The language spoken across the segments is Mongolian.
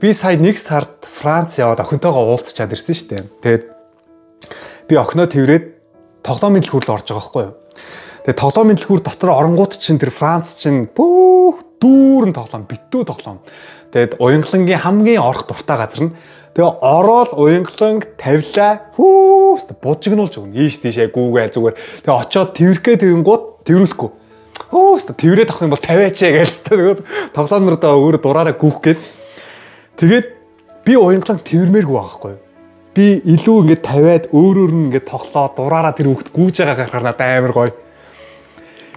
Би сая нэг сард Франц яваад охинтойгоо уулзчаад ирсэн шүү дээ. Тэгээд би охиноо тэрврээд тоглоомын дэлгүүр л орж байгаа байхгүй юу? Тэгээд тоглоомын дэлгүүр дотор оронгууд чинь тэр Франц чинь бүх дүүрэн тоглоом, битүү тоглоом. Тэгээд уянгалангийн хамгийн орох дуртай газар нь тэгээ ороод уянгаланг тавилаа. Хүүст бужигнуулж өгнө. Ийш тийшээ гүүгээ зүгээр. Тэгээ очоод тэрхээ тэгэнгუут тэрүүлэхгүй. Хүүст тэрврээд авах юм бол тавиачаа гээл хэвээр тэгээд тоглоомнордоо өөр дураараа гүүх гээд тэгээд би уянгаланг тэрмээргүй байхгүй? Би илүү ингээд тавиад өөрөөр нь ингээд тоглоо дураараа тэр хүүхд гүүж байгаа гарахаар надад амар гоё.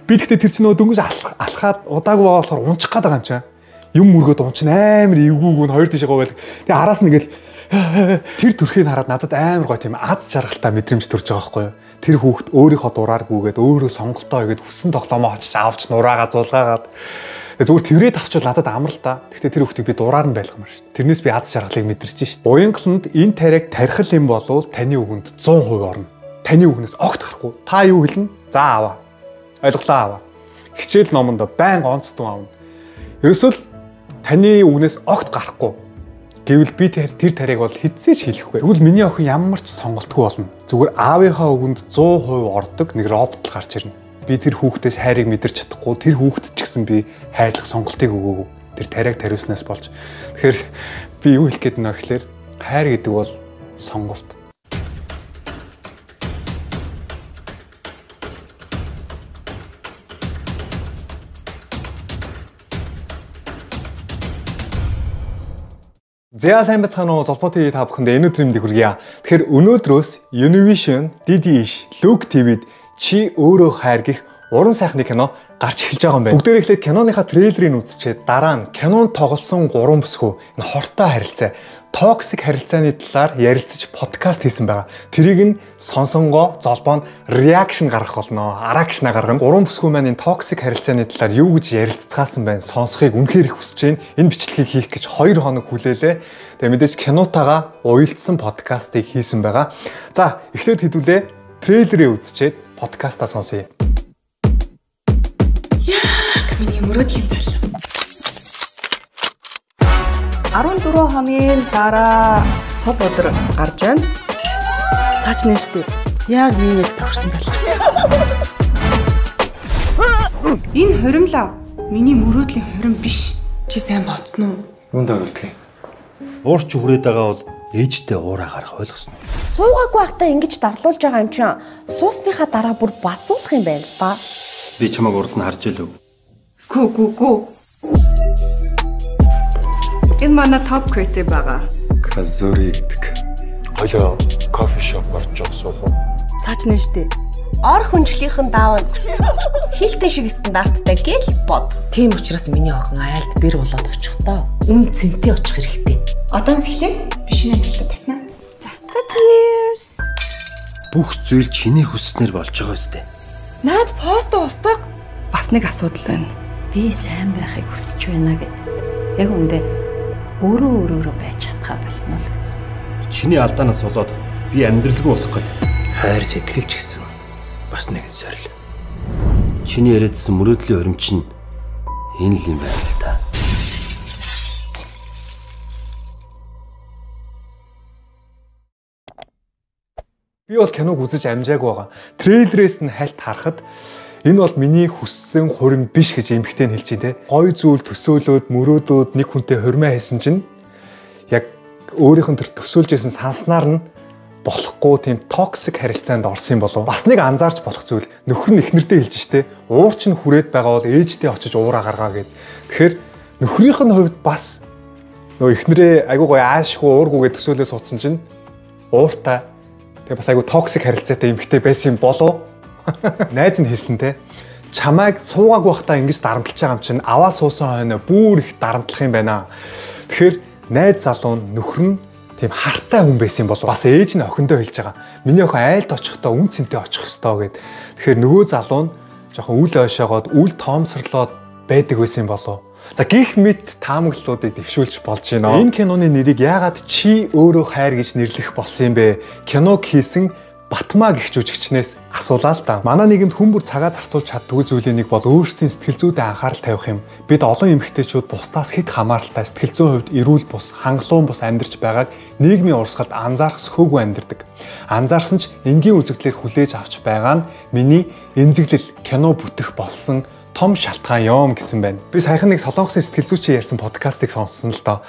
Би тэгтээ тэр чинь нөө дөнгөж алхаад удаагүй болохоор унчих гээд байгаа юм чаа юм мөргөд унчин амар эвгүүг нь хоёр тишээ говьл. Тэгээ араас нь ингээл тэр төрхийг хараад надад амар гоё тийм аз жаргалтай мэдрэмж төрж байгаа байхгүй юу. Тэр хүүхд өөрийнхөө дураар гүгээд өөрөө сонголтоо хийгээд хүссэн тоглоомоо очиж авч нураагаа зулгаагаад зүгээр тэрээд авчвал надад амар л та. Гэхдээ тэр хүүхдийг би дураар нь байлгамаар шүү. Тэрнээс би аз жаргалыг мэдэрч шүү. Уянгаланд энэ тариаг тархил юм болвол таны үгэнд 100% орно. Таны үгнээс огт гарахгүй. Та юу хэлнэ? За аваа. Ойлголоо аваа. Хичээл номонд байн онцтон аавна. Ерөөсөө л таны үгнээс огт гарахгүй. Гэвэл би тэр тарийг бол хизээч хэлэхгүй. Тэгвэл миний охин ямар ч сонголтгүй болно. Зүгээр аавынхаа үгэнд 100% ордог нэг робот гарч ирнэ. Би тэр хүүхдээс хайрыг мэдэрч чадахгүй. Тэр хүүхдэд ч гэсэн би хайрлах сонголтыг өгөөгүй. Тэр тариаг тариуснаас болж. Тэгэхээр би юу хэлэх гээд байна гэхээр хайр гэдэг бол сонголт. За сайн бацхан уу Золбоо ТV та бүхэнд энэ өдрийн мэндийг хүргье. Тэгэхээр өнөөдрөөс Univision, DD-ш, Look TV-д чи өөрөө хайр гих уран сайхны кино гарч эхэлж байгаа юм байна. Бүгдээр ихлээр киноныхаа трейлерыг үзчихээд дараа нь кинонд тоглосон гурван бүсгүй энэ хортой харилцаа токсик харилцааны талаар ярилцаж подкаст хийсэн байгаа. Тэрийг нь сонсонгоо золбоонд реакшн гаргах болно. Аракшна гаргана. Гурван бүсгүй маань энэ токсик харилцааны талаар юу гэж ярилццгаасан байна. Сонсохыг үнэхээр их хүсэж байна. Энэ бичлэгийг хийх гэж 2 хоног хүлээлээ. Тэгээ мэдээж кинотаага уялдсан подкастыг хийсэн байгаа. За, эхлээд хэдүүлээ трейлерыг үзчихэд подкастаа сонсъё. Яа, миний мөрөөдлийн цал. 14 хоногийн дараа суд өдөр гарч байна. Цаач нэртэй. Яг минийс тохирсон зал. Энэ хоримлоо миний мөрөөдлийн хорим биш. Чи сайн бодсон уу? Юунд тавилдгийг? Уурч хүрээд байгаа бол ээжтэй уураа гарах ойлгосон уу? Суугаагүй байхдаа ингэж дарлуулж байгаа юм чинь суусныхаа дараа бүр бацуусах юм байна л ба. Би чамайг урд нь харж илв. Гү гү гү. Энэ манай топ креатив байгаа. Казури гэдэг. Хоёлоо кофе шоп орж явах суух уу? Цаач нэртэй. Ор хүнчлийнхэн даавал хилтэй шиг стандарттай гэл бод. Тийм учраас миний охин айлд бэр болоод очихдоо үн цэнтэй очих хэрэгтэй. Одоос эхлээд бишний амжилтад таснаа. Cheers. Бүх зүйл чиний хүсснээр болж байгаа үстэй. Наад пост устдаг. Бас нэг асуудал байна. би сайн байхыг хүсэж байна гэд. Яг үндэ өөрөө өөрөөрөө байж чадхаа болно л гэсэн. Чиний алдаанаас болоод би амьдралгүй болох гээд. хайр сэтгэлч гэсэн бас нэгэн сорил. Чиний яриадсан мөрөөдлийн өрөм чинь энэ л юм байна л та. Би бол киног үзэж амжаагүй байгаа. Трейлерээс нь хальт харахад энэ бол миний хүссэн хурим биш гэж эмхтэй нь хэлж те. Гой зүйл төсөөлөөд мөрөөдөөд нэг хүнтэй хурмаа хийсэн чинь яг өөрийнх нь тэр төсөөлж исэн санснаар нь болохгүй тийм токсик харилцаанд орсон юм болов. Бас нэг анзаарч болох зүйл нөхөр нь эхнэрдээ хэлж штэ. Уур чинь хүрээд байгаа бол ээжтэй очиж уураа гаргаа гэд. Тэгэхээр нөхрийнх нь хувьд бас нөгөө эхнэрээ айгуу гоё аашгүй уургүйгээ төсөөлөө суудсан чинь ууртай Тэгээ бас айгу токсик харилцаатай эмэгтэй байсан юм болов найз нь хэлсэн те чамайг суугааг байхдаа ингэж дарамтлаж байгаа юм чинь аваа суусан хойно бүр их дарамтлах юм байна. Тэгэхээр найз залуу нь нөхөр нь тийм хартай хүн байсан юм болов бас ээж нь охиндоо хэлж байгаа. Миний охин айлд очихдоо үн цэнтэй очих ёстой гэд. Тэгэхээр нөгөө залуу нь жоохон үл ойшоогоод үл тоомсорлоод байдаг байсан юм болов. За гих мэт таамаглалуудыг дэвшүүлж болж байна. Энэ киноны нэрийг яагаад чи өөрөө хайр гэж нэрлэх болсон юм бэ? Киног хийсэн Батмаа гих жүжигчнээс асуулаа л да. Манай нийгэмд хүн бүр цагаа зарцуулж чаддгүй зүйлийн нэг бол өөрсдийн сэтгэл зүйдээ анхаарал тавих юм. Бид олон эмэгтэйчүүд бусдаас хэд хамааралтай сэтгэл зүйн хувьд эрүүл бус, хангалуун бус амьдарч байгааг нийгмийн урсгалд анзаарах сөхөөгүй амьдардаг. Анзаарсан ч энгийн үзэгдлэр хүлээж авч байгаа нь миний эмзэглэл кино бүтэх болсон том шалтгаан юм гэсэн байна. Би саяхан нэг солонгосын сэтгэл зүйчийн ярьсан подкастыг сонссон л доо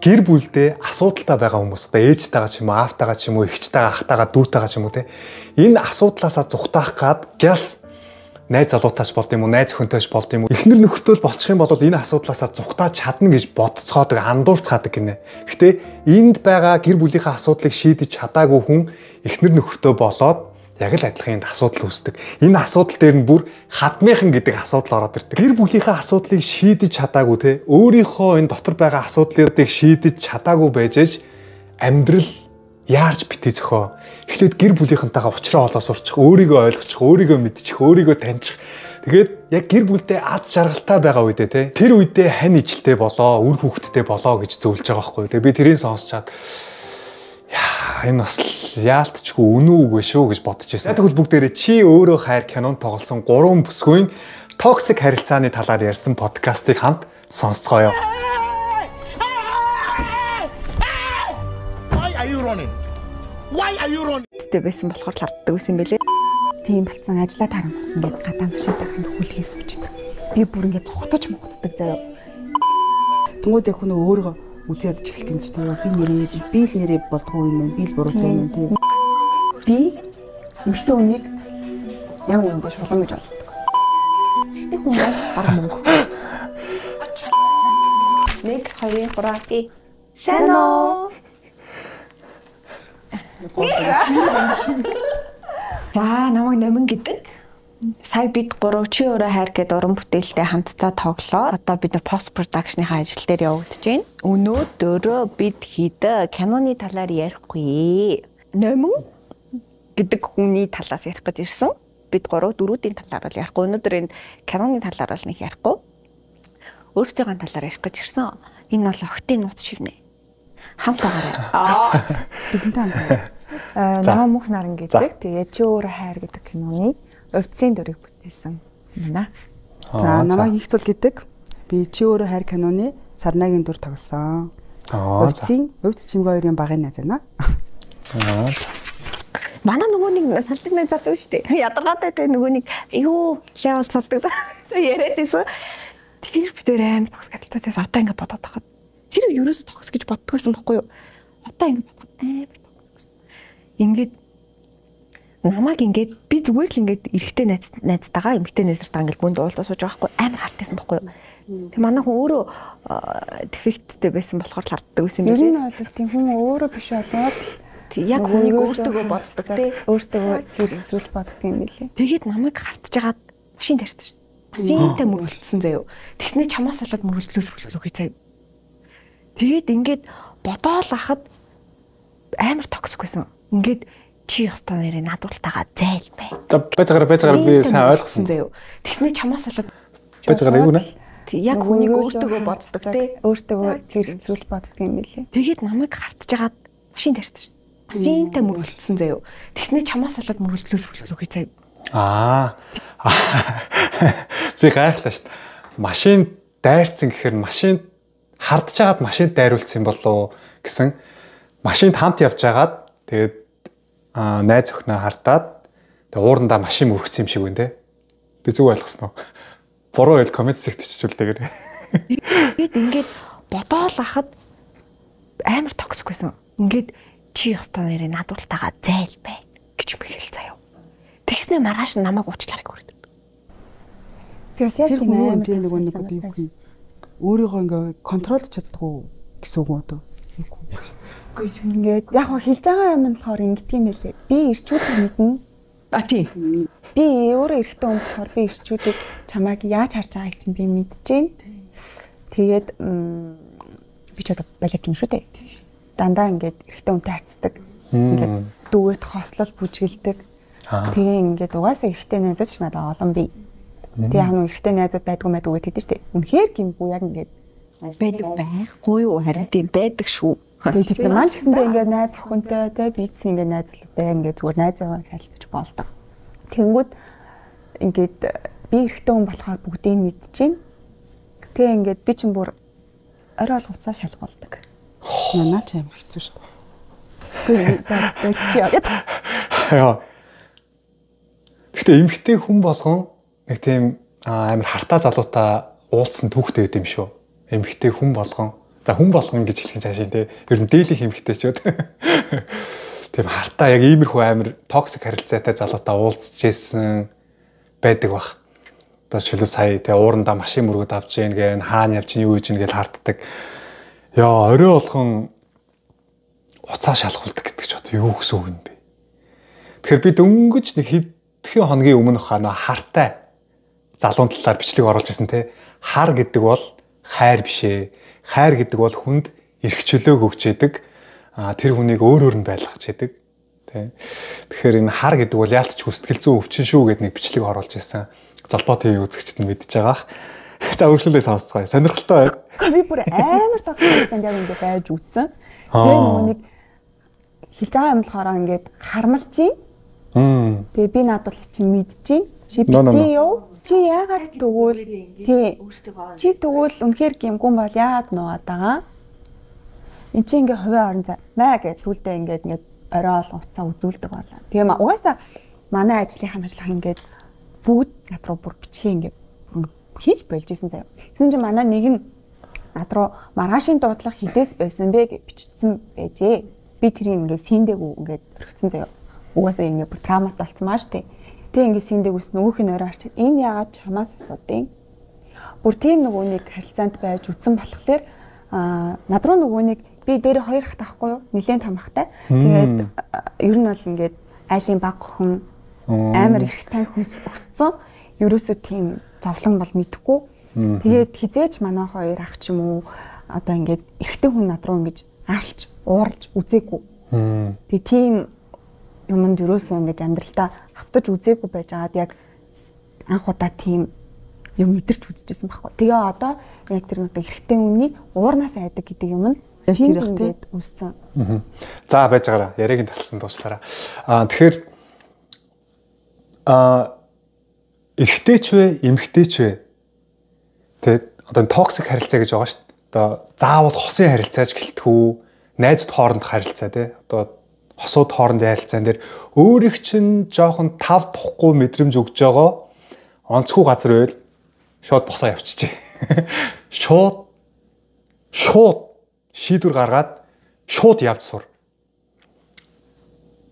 гэр бүлдээ асуудалтай байгаа хүмүүс одоо ээжтэйгаа ч юм уу аавтайгаа ч юм уу эгчтэйгаа ахтайгаа дүүтэйгаа ч юм уу те энэ асуудлаасаа зүхтаах гад гялс найз залуутаач болд юм уу найз өхөнтэйч болд юм уу эхнэр нөхөртөө болчих юм бол энэ асуудлаасаа зүхтааж чадна гэж бодцохоодаг андуурцгаадаг гинэ. Гэтэ энд байгаа гэр бүлийнхаа асуудлыг шийдэж чадаагүй хүн эхнэр нөхөртөө болоод яг л адилхан асуудал үүсдэг. Энэ асуудал дээр нь бүр хадмынхан гэдэг асуудал ороод ирдэг. Гэр бүлийнхаа асуудлыг шийдэж чадаагүй те өөрийнхөө энэ дотор байгаа асуудлуудыг шийдэж чадаагүй байжээж амьдрал яарч битгий зөхөө. Эхлээд гэр бүлийнхэнтэйгээ уулзраа олоо сурчих, өөрийгөө ойлгочих, өөрийгөө мэдчих, өөрийгөө таньчих. Тэгээд яг гэр бүлдээ аз жаргалтай байгаа үедээ те тэр үедээ хань ижлтэй болоо, үр хүүхэдтэй болоо гэж зөвлөж байгаа байхгүй. Тэгээд би тэрийг сонсчаад энэ бас яалтчгүй үнэн үгүй шүү гэж бодож байсан. Тэгвэл бүгдээрээ чи өөрөө хайр кинон тоглосон 3 бүсгүйн токсик харилцааны талаар ярьсан подкастыг хамт сонсцгоё. Why are you running? Why are you running? Тэ байсан болохоор л харддаг байсан байлээ. Тийм болцсон ажиллаа тарангууд ингээд гадаа машинтай ханд хүлхээс суучихдаг. Би бүр ингээд цухтаж мохотдаг заяа. Тэнгүүд яг хүн өөрөө үзээд ч эхэлт юм ч тийм би нэрээ би л нэрээ болдгоо юм би л буруутай юм тийм би эмэгтэй хүнийг яг үүндээ шулан гэж боддог. Тэгтээ хүн баг мөнгө. 1 2 3 сайн уу? За намайг номин гэдэг Сая бид гурав чи өөрөө хайр гэдэг уран бүтээлтэй хамтдаа тоглоо. Одоо бид нар пост продакшныхаа ажил дээр явагдаж байна. Өнөөдөр бид хэд киноны талаар ярихгүй. Номин гэдэг хүний талаас ярих гэж ирсэн. Бид гурав дөрүүдийн талаар бол ярихгүй. Өнөөдөр энэ киноны талаар бол нэг ярихгүй. Өөрсдийнхөө талаар ярих гэж ирсэн. Энэ бол охтын нууц шивнэ. Хамт байгаарай. Аа. Бидэнтэй хамт. Аа, намаа мөх наран гэдэг. Тэгээд чи өөрөө хайр гэдэг киноны Увдсын дүрийг бүтээсэн байна. За намайг их цул гэдэг. Би чи өөрөө хайр киноны Сарнагийн дүр тоглосон. Аа. Увдсын Увд чимгээ хоёрын багын найз байна. Аа. Манай нөгөө нэг салдаг найз залуу шүү дээ. Ядаргаатай тэ нөгөө нэг юу левел салдаг. Яриад байсан. Тэр бид өөр амар токс харилцаатайс одоо ингэ бодоод тахад тэр ерөөсө токс гэж боддог байсан байхгүй юу? Одоо ингэ бодоход амар токс. Ингээд намайг ингээд би зүгээр л ингээд эрэгтэй найз найзтайгаа эмэгтэй найзтайгаа ингээд бүнд уулзаа сууж байгаа хгүй амар хартайсан байхгүй юу. Тэг манайх өөрөө дефекттэй байсан болохоор л харддаг байсан юм билээ. Ер нь бол тийм хүн өөрөө биш болоод яг хүнийг өөртөө боддог тий. Өөртөө зэрэг зүйл боддог юм билээ. Тэгээд намайг хартж агаад машин тарьчих. Машинтай мөргөлдсөн заяо. Тэгснэ чамаас болоод мөргөлдлөөс өглөө гэж заяо. Тэгээд ингээд бодоол ахад амар токсик байсан. Ингээд чи ёстой нэрээ надуултаага зайл бай. За байж байгаа би сайн ойлгосон. Тэгснэ чамаас болоод байж байгаа юу нэ? Тэг яг хүнийг өөртөө боддог те. Өөртөө зэрэг зүйл боддог юм билээ. Тэгээд намайг хартж агаад машин тарьчих. Машинтай мөргөлдсөн заяо. Тэгснэ чамаас болоод мөргөлдлөөс өглөө гэж заяа. Аа. Би гайхлаа шүү дээ. Машин дайрцсан гэхээр машин хардж агаад машинд дайруулсан болов уу гэсэн машинд хамт явж агаад тэгээд найз өхнөө хартаад тэгээ уурандаа машин мөрөгцсөн юм шиг байна те. Би зүг ойлгосноо. Буруу байл коммент сект чичүүлдээгэр. Тэгэд ингээд бодоол ахад амар токсик байсан. Ингээд чи ёстой нэрээ надуултаага зайл бай гэж би хэл заяа. Тэгснэ маргааш намайг уучлаарай гүрээд. Би бас яг тийм амар тийм нөгөө нэг юм. Өөрийгөө ингээ контролж чаддгүй гэсэн үг үү? Үгүй ингээд яг хэлж байгаа юм нь болохоор ингэдэг юм байлээ. Би ирчүүдийг мэднэ. А тийм. Би өөрөө эрэхтэн хүн болохоор би ирчүүдийг чамайг яаж харж байгааг чинь би мэдчихээн. Тэгээд би ч одоо балет юм шүү дээ. Дандаа ингээд эрэхтэн хүнтэй харцдаг. Ингээд дүүэт хослол бүжгэлдэг. Тэгээ ингээд угаасаа эрэхтэн найзууд ч надад олон бий. Тэгээ хануу эрэхтэн найзууд байдгүй мэдгүй гэдэг шүү дээ. Үнэхээр гимгүй яг ингээд байдаг байхгүй юу харин тийм байдаг шүү Тэгээд нар маань ч гэсэндээ ингээд найз охинтой те бийц ингээд найзлалтай ингээд зүгээр найзаагаар харилцаж болдог. Тэнгүүд ингээд би эрэгтэй хүн болохоор бүгдийг мэдчихээн. Тэгээ ингээд би чинь бүр орой хуцаа шалгуулдаг. Наа ч амар хэцүү шүү. Тэгээд чи яагаад Яа. Гэтэ эмгтэй хүн болгон нэг тийм амар хартаа залуутай уулзсан түүхтэй байд юм шүү. Эмгтэй хүн болгон. За хүн болгон гэж хэлэх цаашаа тий. Ер нь ч ёд. Тийм хартаа яг иймэрхүү амар токсик харилцаатай залуутай уулзчихсэн байдаг бах. Одоо шилүү сая тий уурандаа машин мөргөд авч ийн гэн хаана явж юу хийж гэж харддаг. Яа орой болгон уцаа шалгуулдаг гэдэг ч одоо юу гэсэн үг юм бэ? Тэгэхээр би дөнгөж нэг хэдхэн хоногийн өмнөх хана хартай залуун талаар бичлэг оруулж ирсэн те. Хар гэдэг бол хайр биш ээ. Хайр гэдэг бол хүнд эрхчлөөг өгч яадаг. Тэр хүнийг өөр өөр нь байлгаж яадаг. Тэ. Тэгэхээр энэ хар гэдэг бол яалтч хүстгэл зүйн өвчин шүү гэдэг нэг бичлэг оруулж ирсэн. Залбоо ТV үзэгчд нь мэдж байгаа. За өргөжлөлөө сонсцгоё. Сонирхолтой байна. би бүр амар токсик занд яг ингээд байж үтсэн. Тэгээ нэг хэлж байгаа юм болохоор ингээд хармалж чинь. Тэгээ би надад чинь мэдчихээн. Чи бити юу? Чи яагаад тэгвэл тий чи тэгвэл үнэхээр гимгүн бол яагаад нуугаад байгаа? Энд чи ингээ хувийн орон зай маа гэж сүулдэ ингээд ингээд орой ол уцаа үзүүлдэг байлаа. Тэгээ ма угаасаа манай ажлынхаа ажиллах ингээд бүгд над руу бүр бичгээ ингээд хийж болж исэн заяа. Гэсэн чинь манай нэг нь над руу маргаашийн дуудлага хідээс байсан бэ гэж бичсэн байжээ. Би тэрийг ингээд синдэгүү ингээд өргөцсөн заяа. Угаасаа ингээд бүр травмат болсон маа штэ. Тэг ингээд синдэгүүс нөгөөх нь орой арчаад энэ яагаад чамаас асуудیں۔ Бүр тийм нөгөө нэг харилцаанд байж үтсэн болохоор аа над руу нөгөө нэг би дээр хоёр хат авахгүй юу? Нилээн том хаттай. Тэгээд ер нь бол ингээд айлын баг охин амар эрхтэй хүс өссөн. Ерөөсөө тийм зовлон бол мэдхгүй. Тэгээд хизээч манай хоёр ах ч юм уу одоо ингээд эрэгтэй хүн над руу ингэж аалч уурж үзээгүй. Тэгээ тийм юмд ерөөсөө ингэж амьдралдаа автаж үзээгүй байж байгаад яг анх удаа тийм юм мэдэрч үзчихсэн байхгүй. Тэгээ одоо яг тэр нэг эрэгтэй хүний уурнаас айдаг гэдэг юм нь тийм ингээд үсцэн. За байж байгаараа яриаг нь талсан дууслаараа. Аа тэгэхээр аа эрэгтэй ч вэ, эмэгтэй ч вэ. Тэгээд одоо токсик харилцаа гэж байгаа шүү дээ. Одоо заавал хосын харилцааж гэлтэх үү, найзууд хооронд харилцаа тий. Одоо хосууд хоорондын харилцаан дээр өөрийг чинь жоохон тав тухгүй мэдрэмж өгж байгаа онцгүй газар байл шууд босоо явчихжээ. Шууд шууд шийдвэр гаргаад шууд явж сур.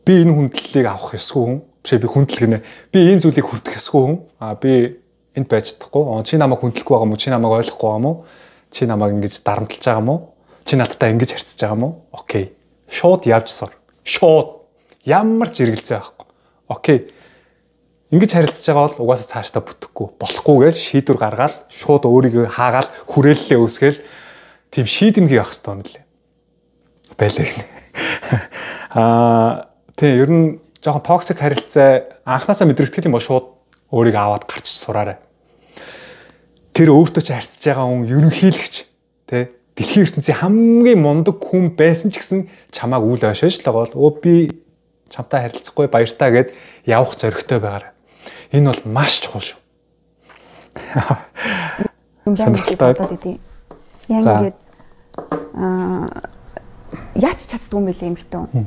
Би энэ хүндлэлийг авах ёсгүй хүн. Биш би хүндлэг нэ. Би энэ зүйлийг хүртэх ёсгүй хүн. А би энд байж чадахгүй. Чи намайг хүндлэхгүй байгаа мó? Чи намайг ойлгохгүй байгаа мó? Чи намайг ингэж дарамтлаж байгаа мó? Чи надтай ингэж харьцаж байгаа мó? Окей. Шууд явж сур. Шууд. Ямар ч эргэлзээ байхгүй. Окей. Ингэж харилцаж байгаа бол угаасаа цаашдаа бүтэхгүй. Болохгүй гэж шийдвэр гаргаад шууд өөрийгөө хаагаад хүрээллээ үсгээл тийм шийдэмгий авах хэрэгтэй юм лээ. Байлаа гинэ. Аа тийм ер нь жоохон токсик харилцаа анханасаа мэдрэгдэх юм бол шууд өөрийгөө аваад гарч сураарай. Тэр өөртөө ч харьцаж байгаа хүн ерөнхийлөгч тий дэлхийн ертөнцийн хамгийн мундаг хүн байсан ч гэсэн чамааг үл ойшоош л байгаа бол өө би чамтай харилцахгүй баяртай гэд явах зоригтой байгаарай. Энэ бол маш чухал шүү. Сонирхолтой. Яг ингээд аа яач чаддгүй юм бэлээ эмхтэн.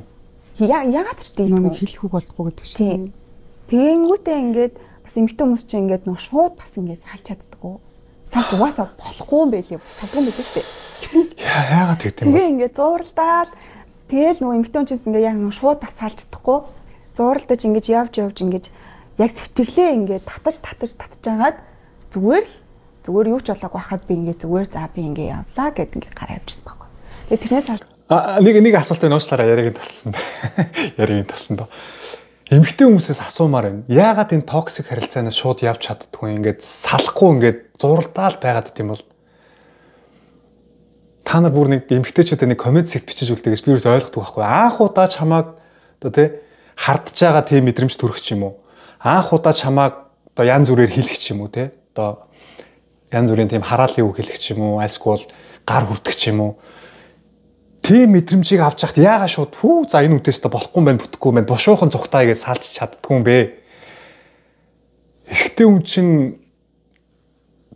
Яагаад ч тийм нэг хэлэх үг болдгоо гэдэг шиг. Тэгэнгүүтээ ингээд бас эмхтэн хүмүүс чинь ингээд нөө шууд бас ингээд салж чаддгүй. Салж угаасаа болохгүй юм. Салдгүй юм байлээ шүү дээ. Яагаад тэгдэм бэ? Тэгээ ингээд зууралдаал тэгэл нөгөө эмхтэн чинь ингээд яг нөө шууд бас салж чадахгүй. Зууралдаж ингээд явж явж ингээд яг сэтгэлээ ингээд татаж татаж татж агаад зүгээр л зүгээр юу ч болоогүй хахад би ингээд зүгээр за би ингээд явлаа гэд ингээд гараа явчихсан байхгүй. Тэгээ тэрнээс нэг нэг асуулт нууцлаараа яриаг нь талсан. Яриаг талсан доо. Эмэгтэй хүмүүсээс асуумаар байна. Яагаад энэ токсик харилцаанаас шууд явж чаддгүй ингээд салахгүй ингээд зуралдаал байгаад дит юм бол та нар бүр нэг эмэгтэйчүүдэд нэг комент сект бичиж үлдээ гэж би юус ойлгохгүй байхгүй. Анх удаа чамааг оо тэ хардж байгаа тийм мэдрэмж төрөх ч юм уу. Анх удаа чамааг оо янз бүрээр хэлэх ч юм уу тэ. Одоо янз бүрийн тийм хараалын үг хэлэх ч юм уу. Эсвэл гар хүртэх ч юм уу тийм мэдрэмжийг авч яхад яагаад шууд хүү за энэ үдээсээ болохгүй байна бүтэхгүй байна бушуухан цухтаа гэж салж чаддгүй юм бэ эрэгтэй хүн чинь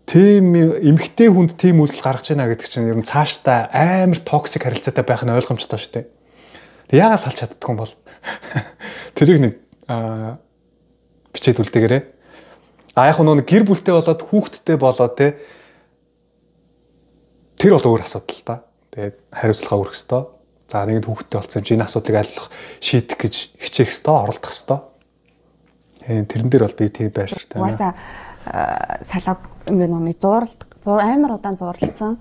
тийм эмэгтэй хүнд тийм үйлдэл гаргаж байна гэдэг чинь ер нь цаашдаа амар токсик харилцаатай байх нь ойлгомжтой шүү дээ. Тэг яагаад салж чаддгүй юм бол тэрийг нэг бичээд үлдээгээрээ. А яг нэг гэр бүлтэй болоод хүүхэдтэй болоод те тэр бол өөр асуудал та. Тэгээд хариуцлага өргөх ёстой. За нэгд хүүхэдтэй болсон юм чи энэ асуудлыг айлах шийдэх гэж хичээх ёстой, оролдох ёстой. Э тэрэн дээр бол би тийм байр ширтэй. Угаасаа салаг ингээ нүний зууралт амар удаан зууралцсан.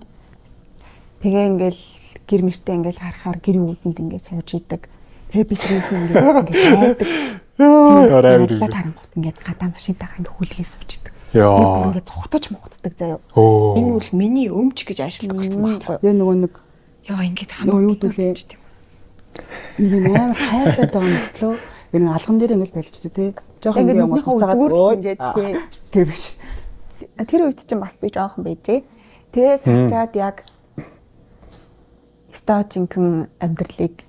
Тэгээ ингээл гэр мэртээ ингээл харахаар гэр үүдэнд ингээ сууж идэг. Тэгээ би тэрнээс нь ингээ хайдаг. Яа, ажиллаад харангуут ингээ гадаа машинтайгаа ингээ хүлгээ сууж идэг. Яа. Ингээ цогтож мугтдаг заяа. Энэ бол миний өмч гэж ажилладаг болсон байхгүй юу? Яг нөгөө нэг Яа ингээд хамаа юу дүүлээ. Нэг амар хайрлаад байгаа юм лөө. Энэ алган дээр ингээл байлждаг тий. Жохон ингээ юм уцаагаад ингээд тий. Гэвч. Тэр үед чинь бас би жоохон байжээ. Тэгээ сарчаад яг стаачинхэн амьдралыг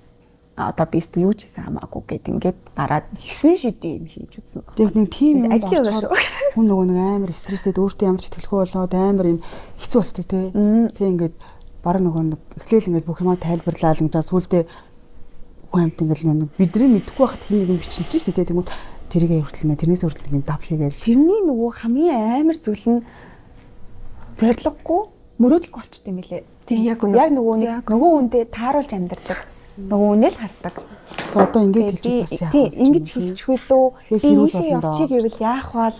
одоо би юу ч хийсэн хамаагүй гэд ингээд гараад 9 шидэ юм хийж үзсэн. Яг нэг тийм ажлын юм шүү. Хүн нөгөө нэг амар стресстэй өөртөө ямар ч ихтэлгүй болоод амар юм хэцүү болчтой тий. Тий ингээд баг нөгөө нэг эхлээл ингээд бүх юмаа тайлбарлаа л ингээд сүултээ хүн амт ингээд нэг бидний мэдэхгүй байхад нэг юм бичиж шүү дээ. Тэгмүүд тэрийгээ хүртэл нэ тэрнээс хүртэл нэг дав хийгээл. Тэрний нөгөө хамгийн амар зүйл нь зориггүй мөрөөдөлгүй болчтой юм лээ. Тийм яг үнэ. Яг нөгөө нэг нөгөө хүндээ тааруулж амьдардаг нөгөө үнэл хардаг. Одоо ингэж хэлчих бас яах вэ? Тийм ингэж хэлчихгүй лөө. Би ийшээ явчих гэвэл яах вэ?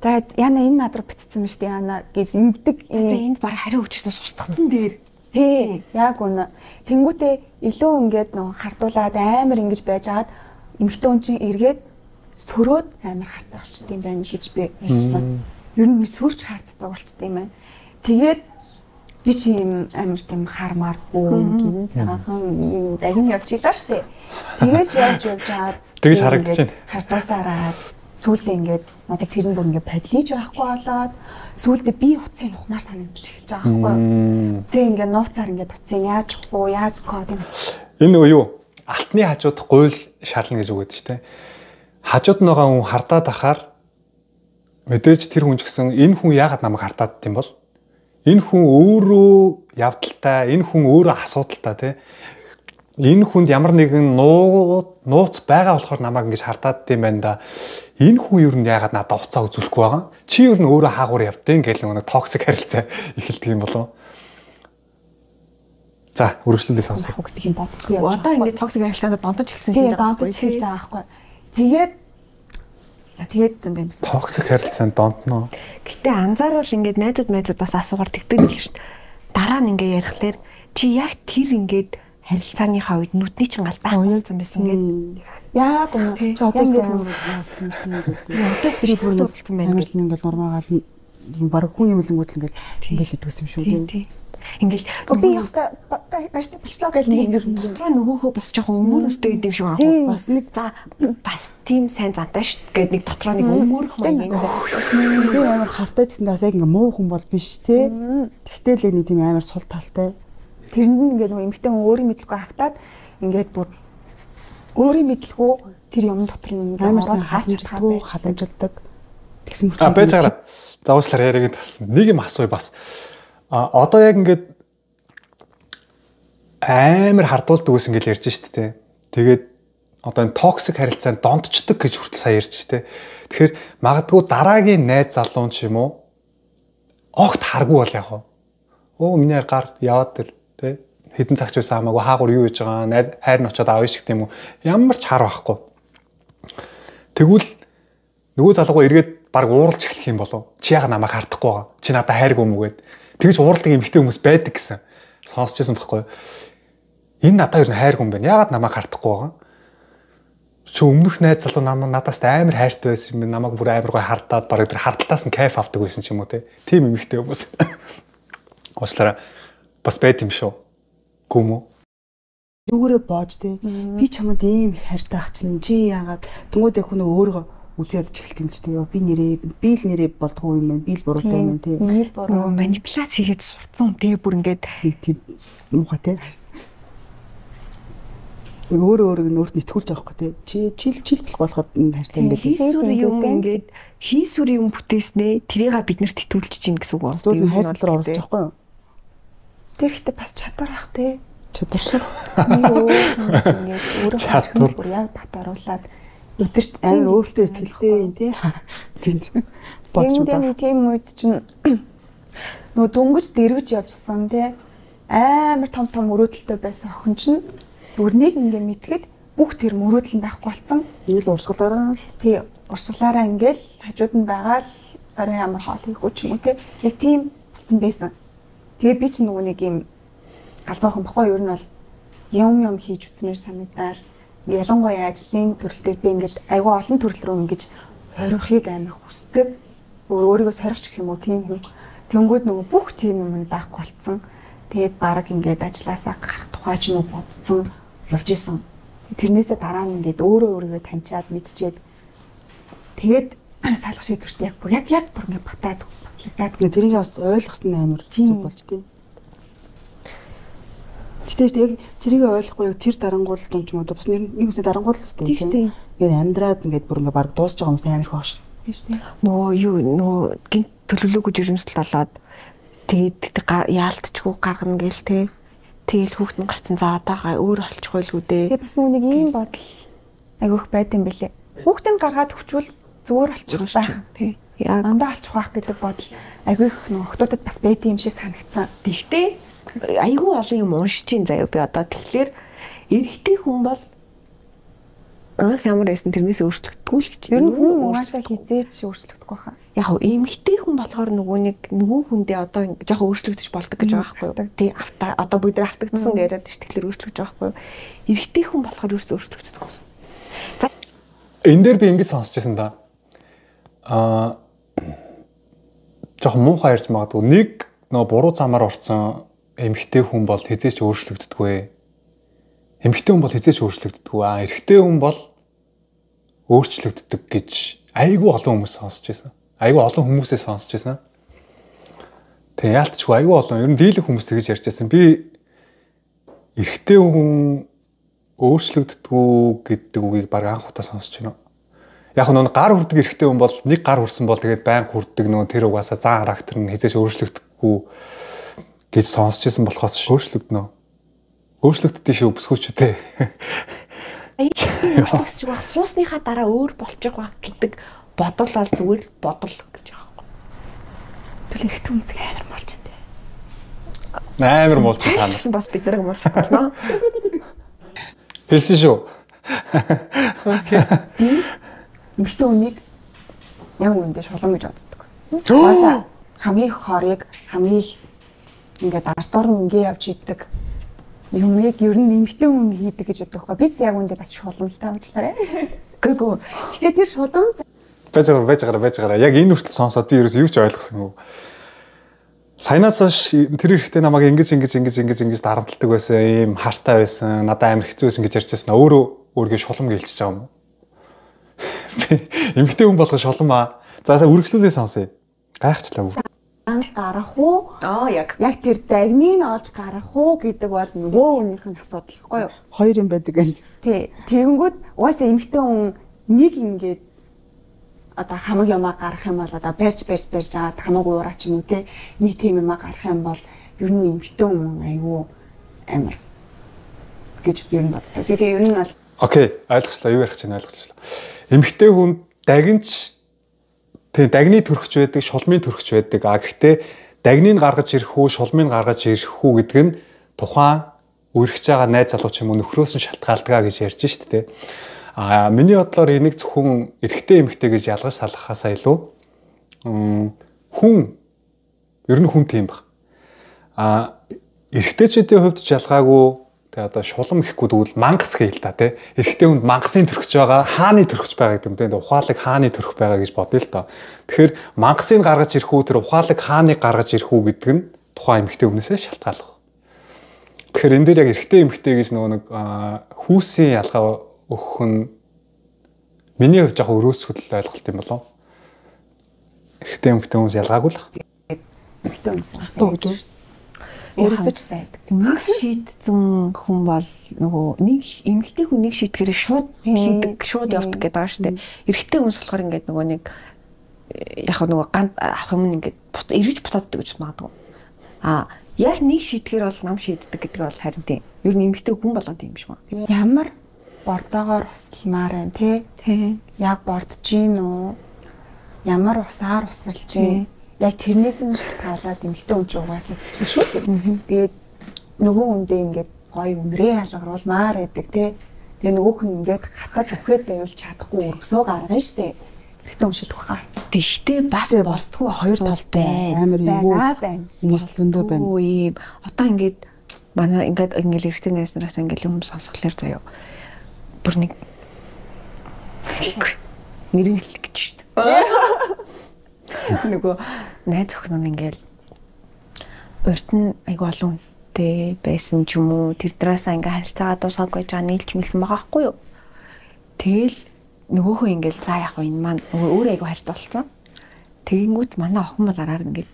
За яна энэ над руу битсэн мэт яна гэж ингэдэг. За энд баг хариу өгчснөөс устгацсан дээр. Тий, яг үнэ. Тэнгүүтээ илүү ингээд нөгөө хартуулаад амар ингэж байжгаад эмхтэн хүн чинь эргээд сөрөөд амар хартаа болчт юм байна гэж би ярьсан. Ер нь сүрч хартдаг болчт юм байна. Тэгээд би чи юм амар тийм хармаар бөө гин цагаахан юм дагин явж илаа штэ. Тэгэж явж явж хаад тэгэж харагдаж байна. Хартуусараад сүүлдээ ингээд надад тэр нь бүр ингээд падлиж байхгүй болоод сүүлдээ би утсын ухмаар санагдаж эхэлж байгаа байхгүй. Тэг ингээд нууцаар ингээд утсын яаж уу яаж код юм. Энэ юу? Алтны хажууд гуйл шарлна гэж үгээд штэ. Хажууд байгаа хүн хардаад ахаар мэдээж тэр хүн ч гэсэн энэ хүн яагаад намайг хардаад дим бол энэ хүн өөрөө явдалтай, энэ хүн өөрөө асуудалтай тий. Энэ хүнд ямар нэгэн нууц байгаа болохоор намайг ингэж хардаад дим байна да. Энэ хүн юу н яагаад надад уцаа үзүүлэхгүй байгаа. Чи юу н өөрөө хаагуур явдیں۔ гэл нэг токсик харилцаа эхэлдэг юм болов. За, үргэлжлүүлээ сонсоо. Хөгдөг юм бодсон. Одоо ингэ токсик харилцаанд дондож гисэн юм байна. Дондож хэлж байгаа байхгүй. Тэгээд Тэгээд зам юмсан. Токсик харилцаанд донтноо. Гэтэ анзаарвал ингээд найзууд найзууд бас асуугаар тэгдэг л шүү дээ. Дараа нь ингээ ярихлаар чи яг тэр ингээд харилцааныхаа үед нүдний чин гал байхгүй юм байсан гэдэг. Яг үнэ. Чи одоо ч юм гэдэг. Одоо ч бүр нөлөөлсөн байна. Амар л ингээд нормагаал баг хүн юм л ингээд ингээд идвэсэн юм шүү дээ. Ингээл би явста болчлоо гэж нэг юм дотроо нөгөөхөө бас жоохон өмөрөстэй идэм шиг аа. Бас нэг за бас тийм сайн зантай ш гэд нэг дотроо нэг өмөрөх маяг ингэ. Тийм амар хартай ч бас яг ингээ муу хүн бол биш те. Тэгтэл л нэг тийм амар сул талтай. Тэрэнд ингээ нөгөө эмгтэн өөрийн мэдлгүй автаад ингээд бүр өөрийн мэдлгүй тэр юм дотор ингээ амар сайн халамжлалгүй халамжилдаг. Тэгсэн мэт. А байж байгаа. За уучлаарай яриаг талсан. Нэг юм асууя бас. А одоо яг ингээд амар хардуулдаг ус ингээд ярьж штэ тэ. Тэгээд одоо энэ токсик харилцаанд донтчдаг гэж хүртэл сая ярьж штэ. Тэгэхээр магадгүй дараагийн найз залуу ч юм уу огт харгүй бол яг уу. Оо миний гар яваад тэр тэ хідэн цагч байсан хамаагүй хаагур юу хийж байгаа хайр нь очиод аав шиг тийм үү. Ямар ч хар байхгүй. Тэгвэл нөгөө залуугаа эргээд баг ууралж эхлэх юм болов. Чи яга намайг хардахгүй байгаа. Чи надад хайргүй юм гэд тэгж уурладаг эмэгтэй хүмүүс байдаг гэсэн. Сонсчихсан байхгүй? Энэ надад ер нь хайр хүн байна. Яагаад намайг хардахгүй байгаа? Чи өмнөх найз залуу намайг надаас амар хайртай байсан юм. Намайг бүр амар гой хардаад бараг тэр хардталтаас нь кайф авдаг байсан ч юм уу те. Тим эмэгтэй хүмүүс. Уучлаарай. Бас байт юм шүү. Гүм үү? Юугээрээ боож те. Би чамд ийм хайртай ах чинь чи яагаад тэмүүд яг хүн өөрөө үзээд ч эхэлт юм ч тийм би нэрээ би л нэрээ болдгоо юм байна би л буруутай юм байна тийм нөгөө манипуляц хийгээд сурцсан тий бүр ингээд тийм муухай тий өөрөө өөрийг нь өөрт нэтгүүлж байгаа хгүй тий. Чи чил чил болох болохоор энэ харьцаа ингээд хийсүр юм ингээд хийсүр юм бүтээснээ тэрийг бид нарт итүүлж чинь гэсэн үг байна. Зүгээр хайр дотор оруулж байгаа хгүй юу? Тэр ихтэй бас чадвар ах тий. Чадвар шиг. Ингээд өөрөө Чадвар. бүр яг бат оруулаад өдөрт амар өөртөө ихтэй тий. Гинт бодч удаа. тийм үед чинь нөгөө дөнгөж дэрвэж явжсан тий амар том том мөрөөдөлтөй байсан охин чинь зүгээр нэг ингээ мэдгээд бүх тэр мөрөөдөл нь байхгүй болсон. Нэг л урсгалаараа л Тий урсгалаараа ингээл хажууд нь байгаа л орой ямар хоол хийхгүй ч юм уу тий яг тийм болсон байсан. Тэгээ би ч нөгөө нэг юм галзуухан баггүй ер нь бол юм юм хийж үзнээр санагдал ялангуяа ажлын төрөл дээр би ингээд айгүй олон төрөл рүү ингэж хорихыг амар хүсдэг. Өөр өөрийгөө сорих гэх юм уу тийм юм. Тэнгүүд нөгөө бүх тийм юм байхгүй болцсон. Тэгээд баг ингээд ажилласаа гарах тухай ч юм уу бодсон болж исэн. Тэрнээсээ дараа нь ингээд өөрөө өөрийгөө таньчаад мэдчихээд тэгээд салах шийдвэрт яг бүр яг яг бүр ингээд батаад батлагдаад Тэгээ тэрийг бас ойлгосон амар Тийм. зүг болж тийм. Гэтэ яг тэрийг ойлгохгүй яг тэр дарангуулалт юм ч юм уу бас нэг нэг үсээ дарангуулалт Тийм тийм. тийм. Ингээд амьдраад ингээд бүр ингээд баг дуусч байгаа хүмүүс амар их бааш. биш тийм. нөгөө юу нөгөө гинт төлөвлөгөө жирэмсэл болоод тэгээд яалтчгүй гаргана гээл те. Тэгэл хүүхэд нь гарцсан за одоогоо өөр олчих байлгүй дээ. Тэгээ бас нэг ийм бодол айгүйх байт юм бэлээ. Хүүхдийн гаргаад өчвөл зүгээр болчих ба. Тий Яг Андаа алчих واخ гэдэг бодол айгүйх нөх охтуудад бас байт юм шиг санагдсан. Тэгтээ айгүй олон юм уншиж чинь заяа би одоо тэгэхээр эрэгтэй хүн бол анх ямар байсан тэрнээс өөрчлөгддөггүй л гэж. Ер нь хүн угаасаа хизээч өөрчлөгдөхгүй хаа. яг хөө эмэгтэй хүн болохоор нөгөө нэг нөгөө хүндээ одоо ингээ жоохон өөрчлөгдөж болдог гэж байгаа байхгүй юу? Тий авта одоо бид нар автагдсан гэж яриад ш тэгэхээр өөрчлөгдөж байгаа байхгүй юу? Эрэгтэй хүн болохоор ерөөсөө өөрчлөгддөг байсан. За энэ дээр би ингэж сонсч байсан да. Аа жоохон муухай ярьж магадгүй нэг нөө буруу замаар орсон эмгтэй хүн бол хизээч өөрчлөгддөггүй. Эмгтэй хүн бол хизээч өөрчлөгддөггүй. Аа эрэгтэй хүн бол өөрчлөгддөг гэж айгүй олон хүмүүс сонсч байсан. Айгүй олон хүмүүсээс сонсч байсан. Тэгээ яалтчгүй айгүй олон ер нь дийлэх хүмүүс тэгэж ярьж байсан. Би эрэгтэй хүн өөрчлөгддгүү гэдэг үгийг баг анх удаа сонсч байна. Яг нь гар хүрдэг эрэгтэй хүн бол нэг гар хүрсэн бол тэгээд байн хүрдэг нөгөө тэр угаасаа зан характер нь хязгаарч өөрчлөгдөхгүй гэж сонсч байсан болохоос өөрчлөгднө. Өөрчлөгддөг шүү бүсгүүч үү те. баг суусныхаа дараа өөр болчих баг гэдэг бодол бол зүгээр л бодол гэж байгаа. Тэгэл их хүмүүс амар болж байна. Амар Та танаас. бас бид нарыг муулж болно. Хэлсэн шүү. Эмэгтэй хүнийг яг үүндээ шулам гэж боддог. Угаасаа хамгийн хорыг хамгийн ингээд дарс дор нь ингээ явж идэг юмыг ер нь эмэгтэй хүн хийдэг гэж боддог байхгүй. Бид яг үүндээ бас шуламжтай уучлаарай. Гэгөө Гэтэ тэр шулам Байж байгаа байж байгаа байж байгаа. Яг энэ хүртэл сонсоод би ерөөс юу ч ойлгосонгүй. Саянаас хойш тэр ихтэй намайг ингэж ингэж ингэж ингэж ингэж дарамтлагдаг байсан, ийм хартаа байсан, надад амар хэцүү байсан гэж ярьж байсан. Өөрөө өөргөө шулам гэлчихэж байгаа юм эмгтэй хүн болох шулам аа. За сая үргэлжлүүлээ сонсъё. Гайхчлаа. гарах уу? аа яг Яг тэр дагныг олж гарах уу гэдэг бол нөгөө хүнийх нь асуудал гэхгүй юу? Хоёр юм байдаг гэж. Тий. Тэгэнгүүт угаасаа эмэгтэй хүн нэг ингээд одоо хамаг юмаа гарах юм бол одоо барьж барьж барьж аваад хамаагүй ураа ч юм уу те нэг тийм юмаа гарах юм бол ер нь эмэгтэй хүн айгүй амар гэж ер нь боддог. Тэгээ ер нь бол Окей, ойлгочлаа. Юу ярих гэж байна ойлгочлаа. Эмгтэй хүн дагинч тэг дагны төрөгч байдаг, шулмын төрөгч байдаг. А гэхдээ дагныг гаргаж ирэх үү, шулмыг гаргаж ирэх үү гэдэг нь тухайн үргэж байгаа найз залуу ч юм уу нөхрөөс нь шалтгаалдаг гэж ярьж штэ тэ. А миний бодлоор энийг зөвхөн эрэгтэй эмэгтэй гэж ялгаж салгахаасаа илүү хүн ер нь хүн тийм баг. А эрэгтэйчүүдийн хувьд ялгаагүй тэгээ одоо шулам гэхгүй тэгвэл мангас гээл та тий. Эрэгтэй хүнд мангасын төрөгч байгаа, хааны төрөгч байгаа гэдэг юм тий. Ухаалаг хааны төрөх байгаа гэж бодъё л доо. Тэгэхээр мангасыг гаргаж ирэх үү, тэр ухаалаг хааныг гаргаж ирэх үү гэдэг нь тухайн эмэгтэй хүнээсээ шалтгаалах. Тэгэхээр энэ дээр яг эрэгтэй эмэгтэй гэж нөгөө нэг хүүсийн ялгаа өгөх нь миний хувьд жоохон өрөөсгөл ойлголт юм болов. Эрэгтэй эмэгтэй хүмүүс ялгаагүй л. эмэгтэй хүнс бас Дуу гэж. Өөрөөсөө ч сайдаг. Нэг шийдсэн хүн бол нөгөө нэг эмэгтэй хүн нэг шийтгэхээр шууд хийдэг, шууд явдаг гэдэг байгаа шүү дээ. Эрэгтэй хүмүүс болохоор ингээд нөгөө нэг яг нөгөө ганц авах юм ингээд эргэж буцааддаг гэж магадгүй. А яг нэг шийтгэхээр бол нам шийддэг гэдэг бол харин тийм. Ер нь эмэгтэй хүн болоод юм шиг байна. Ямар бордоогоор усалмаар байна те. Тий. Яг бордож гин үү? Ямар усаар усалж гин? Яг тэрнээс нь таалаад эмэгтэй хүн ч угаасаа цэцэг шүү. Тэгээд нөгөө хүндээ ингээд гоё үнрээ халгаруулмаар байдаг те. Тэгээ нөгөө хүн ингээд хатаж үхээд байвал чадахгүй өргсөө гаргана штэ. Эрэгтэй хүн шийдэх хаа. Тэгтээ бас болтгүй хоёр тал байна. Амар? Байгаа байна. Хүмүүс зөндөө байна. Үгүй. Одоо ингээд манай ингээд ингээд эрэгтэй найзнараас ингээд юм сонсголоор заяа. Бүр нэг хэлэх гэж шүү дээ. Нөгөө найз охин нь ингээд урд нь айгу олон хүнтэй байсан ч юм уу тэр драасаа ингээ харилцаагаа дуусгаагүй жаа нийлж мэлсэн байгаа хгүй юу. Тэгэл нөгөөхөө ингээл за яг энэ маань өөрөө айгу харьт болсон. Тэгэнгүүт манай охин бол араар ингээл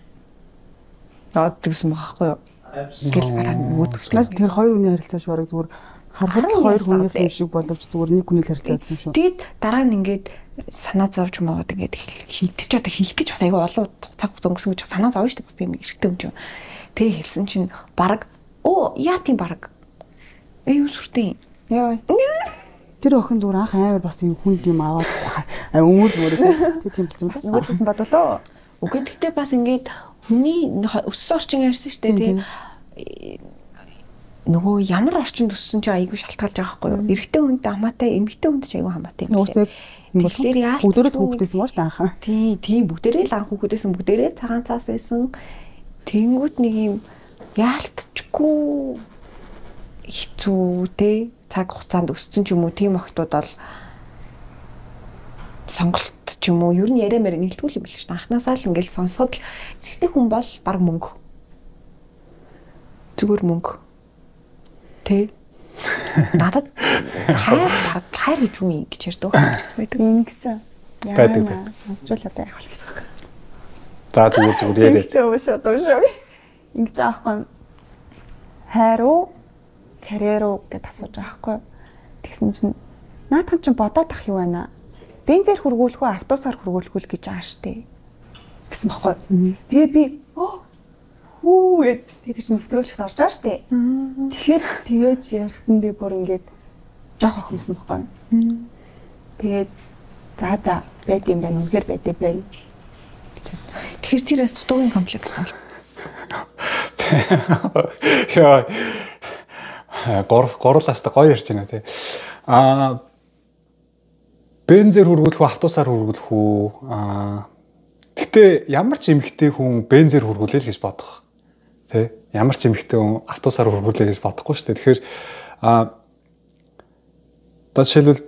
яваад гэсэн байгаа хгүй юу. Ингээл араар нөгөөд Наас тэр хоёр хүний харилцааш бараг зүгээр харахад хоёр хүний юм шиг боловч зүгээр нэг хүний харилцаадсан юм шүү. Тэгэд дараа нь ингээд санаа зовж моод ингээд хийдэж одоо хийх гэж бас айгүй олон цаг хугацаа өнгөрсөн гэж санаа зовж штэ бас тийм эргэтэй юм чинь. Тэгээ хэлсэн чинь баг оо яа тийм баг. Ээ юу сүртэй. Яа. Тэр охин зүгээр анх амар бас юм хүнд юм аваад өмөр мөрөө тэг тийм болсон бас Нөгөө талаас нь бодлоо. Үгүй гэхдээ бас ингээд хүний өссөн орчин ярьсан штэ тий нөгөө ямар орчинд өссөн ч айгүй шалтгаалж байгаа байхгүй юу? Эрэгтэй хүнтэй хамаатай, эмэгтэй хүнтэй ч айгүй хамаатай. Тэгэхээр яа бүгдээрээ хүүхдээсэн дээ анхаа. Тий, тийм бүгдээрээ л анх хүүхдээсэн бүгдээрээ цагаан цаас байсан. Тэнгүүт нэг юм яалтчгүй хэцүү те цаг хугацаанд өссөн ч юм уу тийм охтууд бол сонголт ч юм уу ер нь яриа мэрэ нэлтгүүл юм биш шүү дээ. Анхнаасаа л ингээл сонсоод л эрэгтэй хүн бол баг мөнгө. Зүгээр мөнгө. Тэ. Надад хайр хайр гэж юм гэж ярьдаг байдаг. Ингэсэн. Байдаг, байдаг. сонсчулаад байх болох. За зүгээр зүгээр яриа. Чөө шоо шүү. Ингэж аахгүй. Хайр уу? Карьер уу гэдээ асууж байгаа байхгүй. Тэгсэн чинь наадхан чинь бодоод ах юу байна? Бензэр хургуулах уу, автобусаар хургуулах уу гэж байгаа штэ. Гэсэн баггүй. Тэгээ би хүү гэд тэр чинь нэвтрүүлэгт орж байгаа штэ. Тэгэхэд тэгээд ярихтан би бүр ингээд жоох охинсон баггүй. Тэгээд за за байд юм байна. Үнэхээр байдаг байна. Тэгэхээр тэрээс дутуугийн комплекс бол Яа. Гор горлаас та гоё ярьж байна тий. Аа бензэр хургуулах уу, автобусаар хургуулах уу? Аа Гэтэ ямар ч эмэгтэй хүн бензэр хургуулъя л гэж бодох. Тэ? Ямар ч эмэгтэй хүн автобусаар хургуулъя гэж бодохгүй шүү дээ. Тэгэхээр аа одоо жишээлбэл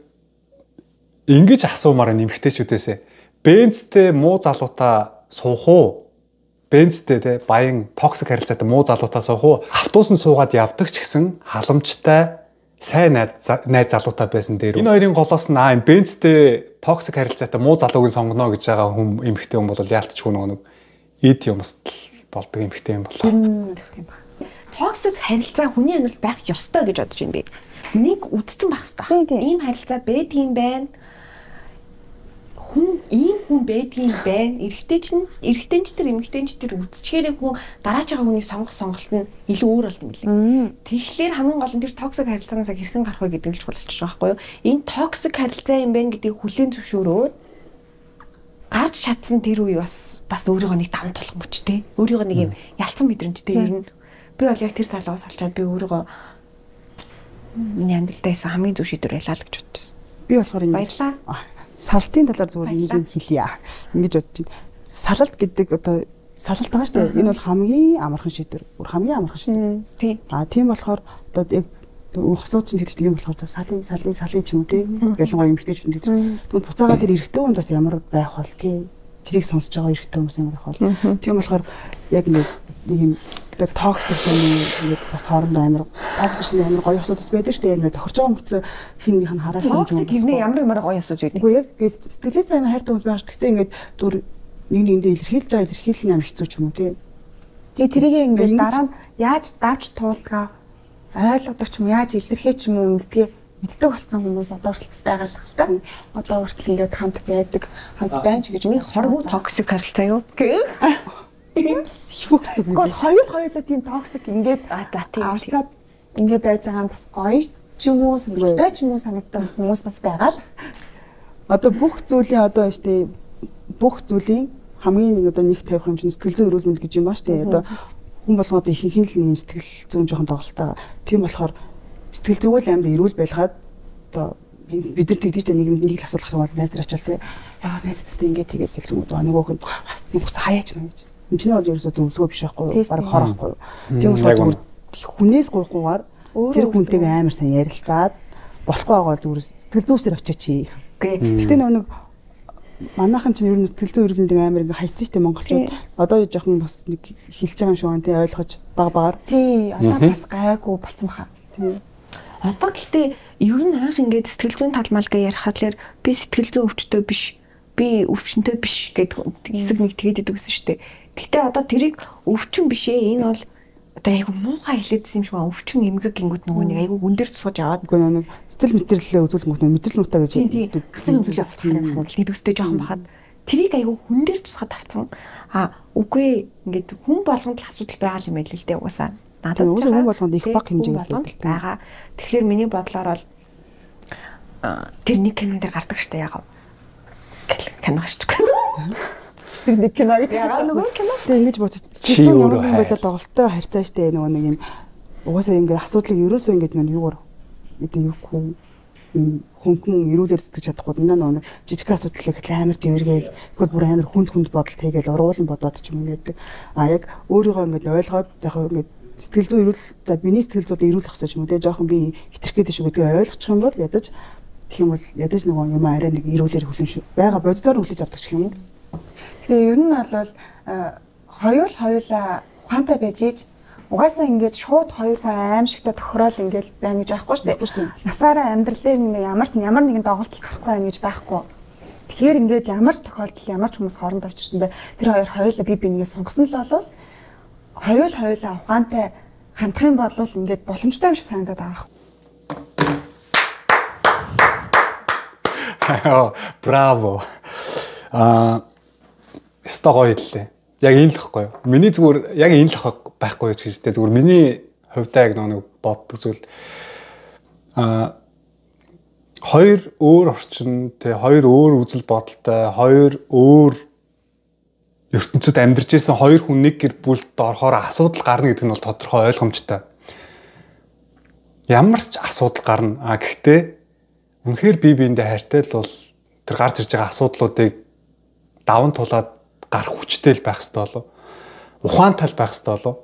ингэж асуумаар энэ эмэгтэйчүүдээсээ бензтэй муу залуутаа суух уу? Бензтэй те баян токсик харилцаатай муу залуутаа суух уу? Автобусанд суугаад явдаг ч гэсэн халамжтай сайн найз найз залуутай байсан дээр энэ хоёрын голоос нь аа энэ бензтэй токсик харилцаатай муу залуугийн сонгоно гэж байгаа хүм эмэгтэй хүн бол яалтчгүй нөгөө нэг эд юмс болдог эмэгтэй юм болоо. токсик харилцаа хүний амьдралд байх ёстой гэж бодож байна би. Нэг үдцэн байх хэрэгтэй. Ийм харилцаа байдгийн байна. Хүн ийм хүн байдгийн байна. Эрэгтэй чинь эрэгтэй ч тэр эмэгтэй ч тэр үдчгээрээ хүн дараач байгаа хүний сонгох сонголт нь илүү өөр болт юм билээ. Тэгэхээр хамгийн гол нь тэр токсик харилцаанаас хэрхэн гарах вэ гэдэг нь чухал болчих жоохгүй юу? Энэ токсик харилцаа юм байна гэдгийг хүлээн зөвшөөрөөд гарч чадсан тэр үе бас бас өөрийгөө нэг даван тулах мөчтэй. Өөрийгөө нэг юм ялцсан мэдрэмжтэй ер нь би бол яг тэр залуугаас алчаад би өөрийгөө миний амьдралдаа исэн хамгийн зөв шийдвэр байлаа л гэж бодчихсон. Би болохоор ингэ Баярлаа. салтын талаар зүгээр нэг юм хэлье. Ингэж бодож байна. Салалт гэдэг одоо салалт байгаа шүү дээ. Энэ бол хамгийн амархан шийдвэр. Бүр хамгийн амархан шийдвэр. Тий. А тийм болохоор одоо яг ухсууч нь тэгдэг юм болохоор салын салын салын ч юм уу тийм ялангуяа эмэгтэйчүүд тэгдэг. Тэгвэл буцаага тэр эрэгтэй хүнд бас ямар байх бол тийм тэрийг сонсож байгаа эрэгтэй хүмүүс ямар байх бол тийм болохоор яг нэг нэг юм одоо токсик юм ингээд бас хоорондоо амар токсик нь амар гоё асуудал байдаг шүү дээ. Ингээд тохирч байгаа мөртлөө хиннийх нь хараад Токсик хэрнээ ямар ямар гоё асууж байдаг. Үгүй яг сэтгэлээс амар хайртай хүмүүс шүү. Гэхдээ ингээд зүр нэг нэгэндээ илэрхийлж байгаа илэрхийлэх нь амар хэцүү ч юм уу тий. Тэгээ тэрийг ингээд дараа нь яаж давж туулдгаа ойлгодог ч юм яаж илэрхээ ч юм уу гэдгийг мэддэг болсон хүмүүс одоо хүртэл байгаа л та. Одоо хүртэл ингээд хамт байдаг, хамт байна ч гэж нэг хорвоо токсик харилцаа юу? Юу гэсэн үг вэ? Хоёр хоёулаа тийм токсик ингээд за тийм авцаад ингээд байж байгаа нь бас гоё ч юм уу сонирхолтой ч юм уу санагддаг хүмүүс бас байгаа л. Одоо бүх зүйлийн одоо штэ бүх зүйлийн хамгийн одоо нэг тавих юм чинь сэтгэл зүйн эрүүл мэнд гэж юм ба штэ. Одоо хүн болгоод ихэнх нь юм сэтгэл зүйн жоохон тоглолтоо. Тийм болохоор сэтгэл зүгэл амар эрүүл байлгаад одоо бид нар тэгдэж нэг нэг л асуудал гарах бол найз нар очил тэ яа найз тэт ингээд тэгээд гэлтгүүд ба нөгөөх нь нэг ус хаяач юм гэж энэ чинь бол ерөөсөө зөвлөгөө биш байхгүй юу? Баг хор байхгүй юу? Тийм болохоор зүгээр хүнээс гуйхгүйгээр тэр хүнтэйгээ амар сайн ярилцаад болохгүй байгаа бол зүгээр сэтгэл зүйсээр очиж чи. Гэтээ нэг манайхан чинь ер нь сэтгэл зүйн эргэлэндээ амар ингээ хайцсан шүү дээ монголчууд. Одоо жоохон бас нэг хилж байгаа юм шиг байна тий ойлгож баг багаар. Тий одоо бас гайгүй болцсон хаа. Тий. Одоо гэхдээ ер нь анх ингээд сэтгэл зүйн талмалгаа ярихад л би сэтгэл зүйн өвчтөй биш. Би өвчнөй биш гэдэг хэсэг нэг тэгээд идэв гэсэн шүү дээ. Гэтэ одоо тэрийг өвчин биш ээ. Энэ бол одоо айгу муухай хэлээдсэн юм шиг байна. Өвчин эмгэг гингүүд нөгөө нэг айгу гүн дээр тусгаж аваад. Үгүй нэг сэтгэл мэтрэлээ үзүүлэнгүүт мэдрэл нутаа гэж бол нэгдүстэй жоохон бахад тэрийг айгу хүн дээр тусгаад авцсан. А үгүй ингээд хүн болгонд л асуудал байгаа юм байл л дээ угаасаа надад өөрөө хүн болгонд их баг хэмжээнд байгаа. Тэгэхээр миний бодлоор бол тэр нэг кинон дээр гардаг штэ яг кино дээ. Тэр нэг кино гэж яагаад нөгөө кино. Тэг ингэж бодсон. Чи өөрөө болоод доголтой харьцаа штэ нөгөө нэг юм угаасаа ингэ асуудлыг ерөөсөө ингэ нэг юугаар гэдэг юу хүн хөнгөн эрүүлэр сэтгэж чадахгүй наа нөгөө жижиг асуудлыг амар дэмэргээл тэгвэл бүр амар хүнд хүнд бодол тэгээл уруулан бодоод ч юм ингээд а яг өөрийгөө ингээд ойлгоод яг ингээд сэтгэл зүйн эрүүл за миний сэтгэл зүйд эрүүлэх хэрэгтэй юм те жоохон би хитрхгээд шүү гэдгийг ойлгочих юм бол ядаж гэх юм бол ядаж нөгөө юм арай нэг эрүүлэр хүлэн шүү байгаа боддоор хүлээж авдаг гэх юм уу Тэгээ ер нь бол хоёул хоёулаа ухаантай байж ийж угаасаа ингээд шууд хоёр хүн аимшигтай тохирол ингээд байна гэж байхгүй шүү дээ. Насаараа амьдралээр нэг ямар ч ямар нэгэн доголдол гарахгүй байна гэж байхгүй. Тэгэхээр ингээд ямар ч тохиолдол ямар ч хүмүүс хооронд авчирсан бай. Тэр хоёр хоёулаа би бинийгээ сонгосон л болвол хоёул хоёулаа ухаантай хандах юм бол ингээд боломжтой юм шиг санагдаад байгаа. Браво. Аа Яста гоё хэллээ. Яг энэ л хэвгүй юу. Миний зүгээр яг энэ л байхгүй ч гэжтэй зүгээр миний хувьдаа яг нэг боддог зүйл аа хоёр өөр орчин тэ хоёр өөр үзэл бодолтой хоёр өөр ертөнцид амьдарч исэн хоёр хүн нэг гэр бүлд орохоор асуудал гарна гэдэг нь бол тодорхой ойлгомжтой. Ямар ч асуудал гарна. А гэхдээ үнэхээр бие биендээ хайртай л бол тэр гарч ирж байгаа асуудлуудыг даван тулаад гарах хүчтэй л байх хэрэгтэй болов. Ухаантай л байх хэрэгтэй болов.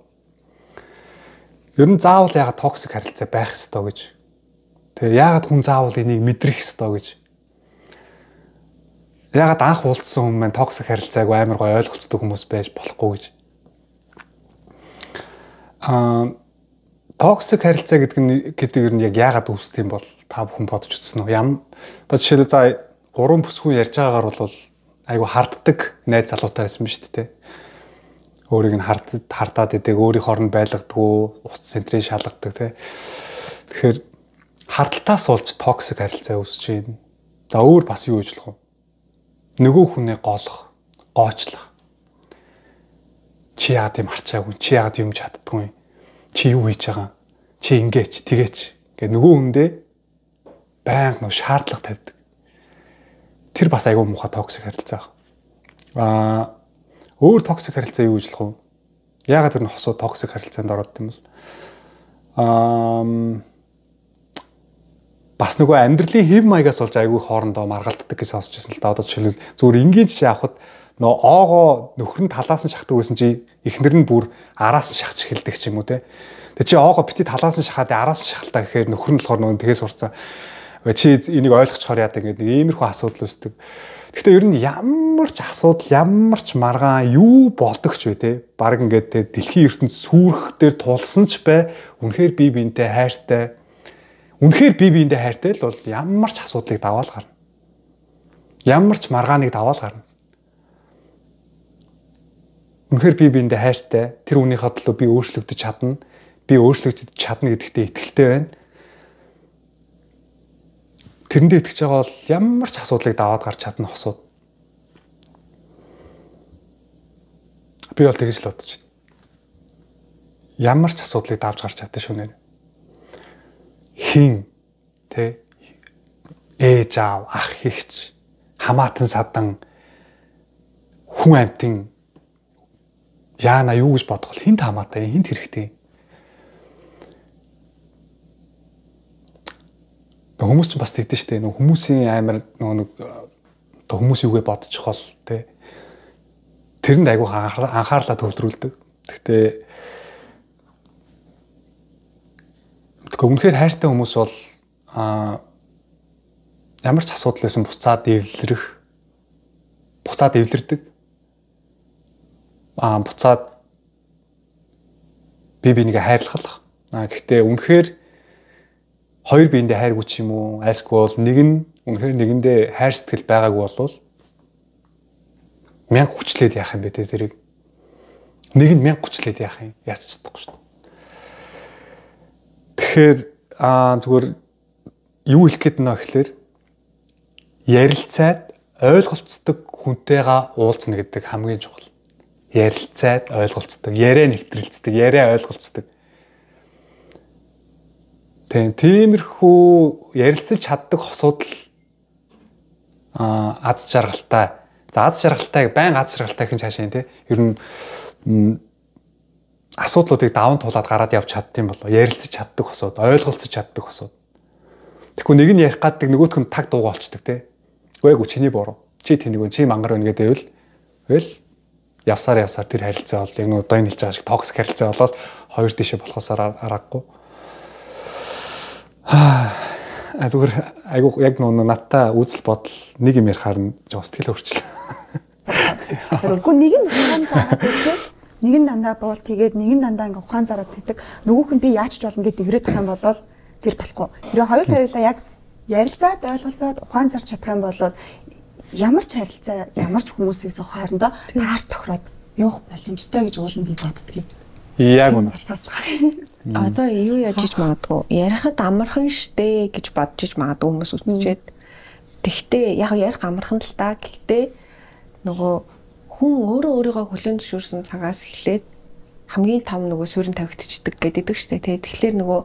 Ер нь заавал ягаад токсик харилцаа байх хэрэгтэй гэж. Тэгээ ягаад хүн заавал энийг мэдрэх хэрэгтэй гэж ягаад анх уулзсан хүмүүс маань токсик харилцааг амар гой ойлголцдог хүмүүс байж болохгүй гэж. Аа токсик харилцаа гэдэг нь гэдэг нь яг ягаад үүсдэг юм бол та бүхэн бодож үзсэн үү? Ям одоо жишээлбэл за гурван бүсгүй ярьж байгаагаар бол айгу харддаг найз залуутай байсан биз дээ. Өөрийг нь хардад хардаад идэг, өөрийн хооронд байлгадгүй, утас центрийн шалгадаг тий. Тэгэхээр хардталтаас болж токсик харилцаа үүсэж байна. За өөр бас юу болох вэ? Нөгөө хүнээ голох, гоочлох. Чи яагаад юм арчаагүй? Чи яагаад юм чаддгүй? Чи юу хийж байгаа? Чи ингээч, тэгээч. Гэ нөгөө хүндээ байнга нөө шаардлага тавьдаг. Тэр бас айгүй муха токсик харилцаа. Аа өөр токсик харилцаа юу гэж болох вэ? Яагаад тэр нь хосоо токсик харилцаанд ороод юм бол аа бас нөгөө амьдралын хэв маягаас болж айгүй хоорондоо маргалддаг гэж сонсч байсан л да. Одоо жишээлбэл зүгээр ингийн жишээ авахад нөгөө оогоо нөхөр нь талаас нь шахдаг байсан чи эхнэр нь бүр араас нь шахаж эхэлдэг ч юм уу те. Тэг чи оогоо бити талаас нь шахаад араас нь шахалтаа гэхээр нөхөр нь болохоор нөгөө тгээс урцсан. Чи энийг ойлгочихоор яадаг гэдэг нэг иймэрхүү асуудал үүсдэг. Гэхдээ ер нь ямар ч асуудал, ямар ч маргаан юу болдогч вэ те. Бараг ингээд дэлхийн ертөнд сүрэх дээр тулсан ч бай. Үнэхээр бие биентэй хайртай Үнэхээр бие биендээ хайртай л бол ямар ч асуудлыг даваал гарна. Ямар ч маргааныг даваал гарна. үнэхээр би биэндээ хайртай. Тэр үнийхээ төлөө би өөрчлөгдөж чадна. Би өөрчлөгдөж чадна гэдэгтээ итгэлтэй байна. Тэрэндээ итгэж байгаа бол ямар ч асуудлыг даваад гарч чадна хосууд. Би бол тэгж л бодож байна. Ямар ч асуудлыг давж гарч чадсан шүнээр. Хин тэ ээж аав ах хэгч хамаатан садан хүн амтын яана юу гэж бодох? Хинт хамаатай, хинт хэрэгтэй. Хүмүүс ч бас тэгдэж штэ нөх хүмүүсийн амар нэг одоо хүмүүс юугээ бодчих бол тэ тэрэнд айгүй анхаарлаа төвлөрүүлдэг. Гэхдээ тэгэхээр үнэхээр хайртай хүмүүс бол а ямар ч асуудал байсан буцаад эвлэрэх буцаад эвлэрдэг. Аа буцаад би бинийг хайрлах. Аа гэхдээ үнэхээр хоёр биендээ хайргүй ч юм уу айлсгүй нэг нь үнэхээр нэгэндээ хайр сэтгэл байгаагүй болвол мянга хүчлээд яах юм бэ тэрийг нэг нь мянга хүчлээд яах юм яаж чадахгүй шүү дээ. Тэгэхээр аа зүгээр юу хэлэх гээд байна гэхээр ярилцаад ойлголцдог хүнтэйгээ уулзна гэдэг хамгийн чухал. Ярилцаад ойлголцдог, яриа нэвтрэлцдэг, яриа ойлголцдог. Тийм, тиймэрхүү ярилцаж чаддаг хосуудл а аз жаргалтай. За аз жаргалтайг байн аз жаргалтай хин цаашаа тий. Ер нь асуудлуудыг даван туулаад гараад явж чаддсан болоо ярилцаж чаддаг хосууд, ойлголцож чаддаг хосууд. Тэгэхгүй нэг нь ярих гаддаг нөгөөх нь таг дууга болчдөг тий Үгүй чиний буруу. Чи тэнийг өн чи мангар байна гэдэг байвал wel явсаар явсаар тэр харилцаа бол яг нэг энэ хэлж байгаа шиг токсик харилцаа болоод хоёр тишээ болохосоор аргагүй. Аа зүгээр айгу яг нөө надтай үзэл бодол нэг юм ярихаар нь жоо сэтгэл өөрчлөө. Тэгэхгүй нэг нь ухаан зараад байдаг. Нэг нь дандаа буул тэгээд нэг нь дандаа ингээ ухаан зараад байдаг. Нөгөөх нь би яаж ч болно гэдэг иврээд тах юм бол тэр болохгүй. Тэр хоёр хоёулаа яг ярилцаад ойлголцоод ухаан зарч чадах юм бол ямар ч харилцаа ямар ч хүмүүсээс хоорондоо тааш тохироод явах боломжтой гэж уулын би боддгийг. Яг үнэ. Одоо юу яаж иж магадгүй ярихад амархан штэ гэж бодож иж магадгүй хүмүүс үзчихэд. Тэгтээ яг ярих амархан л та гэхдээ нөгөө хүн өөрөө өөрийгөө хүлээн зөвшөөрсөн цагаас эхлээд хамгийн том нөгөө суурин тавигдчихдаг гэдэг штэ. Тэгэхээр нөгөө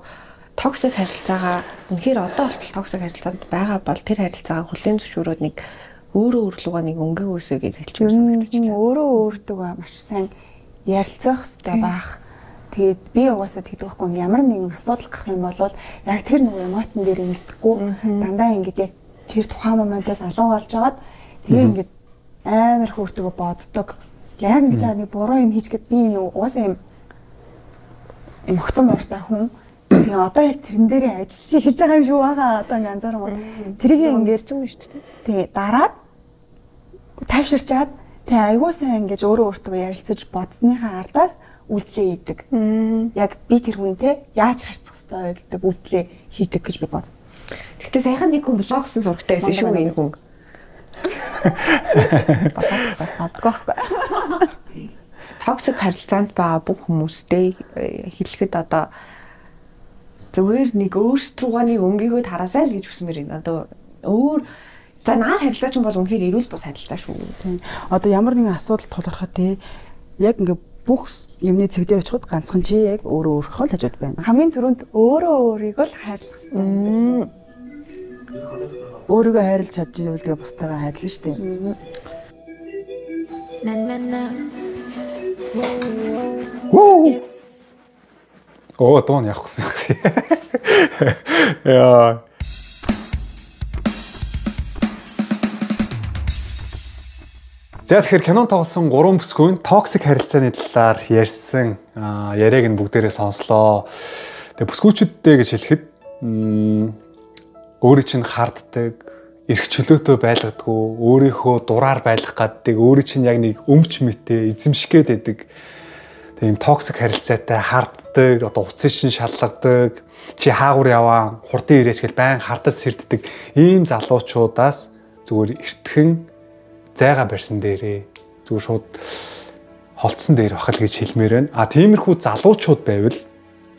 токсик харилцаагаа үнэхээр одоо болтол токсик харилцаанд байгаа бол тэр харилцаагаа хүлээн зөвшөөрөөд нэг өөрөө өөрлөгөө нэг өнгөгөөсөө гэж хэлж байна. Өөрөө өөртөө маш сайн ярилцах хэрэгтэй байх. Тэгээд би угаасаа тэгдэг байхгүй ямар нэгэн асуудал гарах юм бол яг тэр нэг эмоцн дээр ингэдэггүй дандаа ингэж яг тэр тухайн моментоос алуу болж агаад тэгээ ингэж амар хөөртөгөө боддог. Яг нэг жаа нэг буруу юм хийж гээд би энэ угаасаа юм юм огцон мууртай хүн Тэгээ одоо яг тэрэн дээрээ ажиллаж хийж байгаа юм шүү байгаа. Одоо ингээ анзаармаа. Тэрийг юм шүү дээ. Тэгээ дараад тайвширчаад тэгээ айгуу сайн ингэж өөрөө өөртөө ярилцаж бодсныхаа ардаас үйлдэлээ хийдэг. Яг би тэр хүнтэй яаж харьцах ёстой вэ гэдэг үйлдэлээ хийдэг гэж би бод. Гэтэ саяхан нэг хүн блог гэсэн зурагтай байсан шүү энэ хүн. Токсик харилцаанд байгаа бүх хүмүүстэй хэлэхэд одоо зүгээр нэг өөрсдөө нэг өнгийгөө тараасай л гэж хүсмээр байна. Одоо өөр за наад харилцаа чинь бол үнэхээр эрүүл бус харилцаа шүү. Тийм. Одоо ямар нэгэн асуудал тулгархад те яг ингээ бүх юмны цэг дээр очиход ганцхан чи яг өөрөө өөрийнхөө л хажууд байна. Хамгийн түрүүнд өөрөө өөрийгөө л хайрлах хэрэгтэй. Өөрийгөө хайрлаж чадчихвал тэгээ бусдаагаа хайрлна шүү дээ. Воо. Оо дуун явах гэсэн юм. Яа. За тэгэхээр кинон тоглосон 3 бүсгүйн токсик харилцааны талаар ярьсан яриаг нь бүгдээрээ сонслоо. Тэгээ бүсгүүчүүдтэй гэж хэлэхэд өөрийн чинь харддаг, эрх чөлөөтэй байлгадгүй, өөрийнхөө дураар байлгах гаддаг, өөрийн чинь яг нэг өмч мэтээ эзэмшгээд байдаг тийм токсик харилцаатай харддаг, одоо уцын шин шалгадаг, чи хаагур яваа, хурдан ирээч гэл байн хардаж сэрддэг ийм залуучуудаас зүгээр эртхэн зайга барьсан дээрээ зүгээр шууд холцсон дээр бахал гэж хэлмээр байна. А тиймэрхүү залуучууд байвал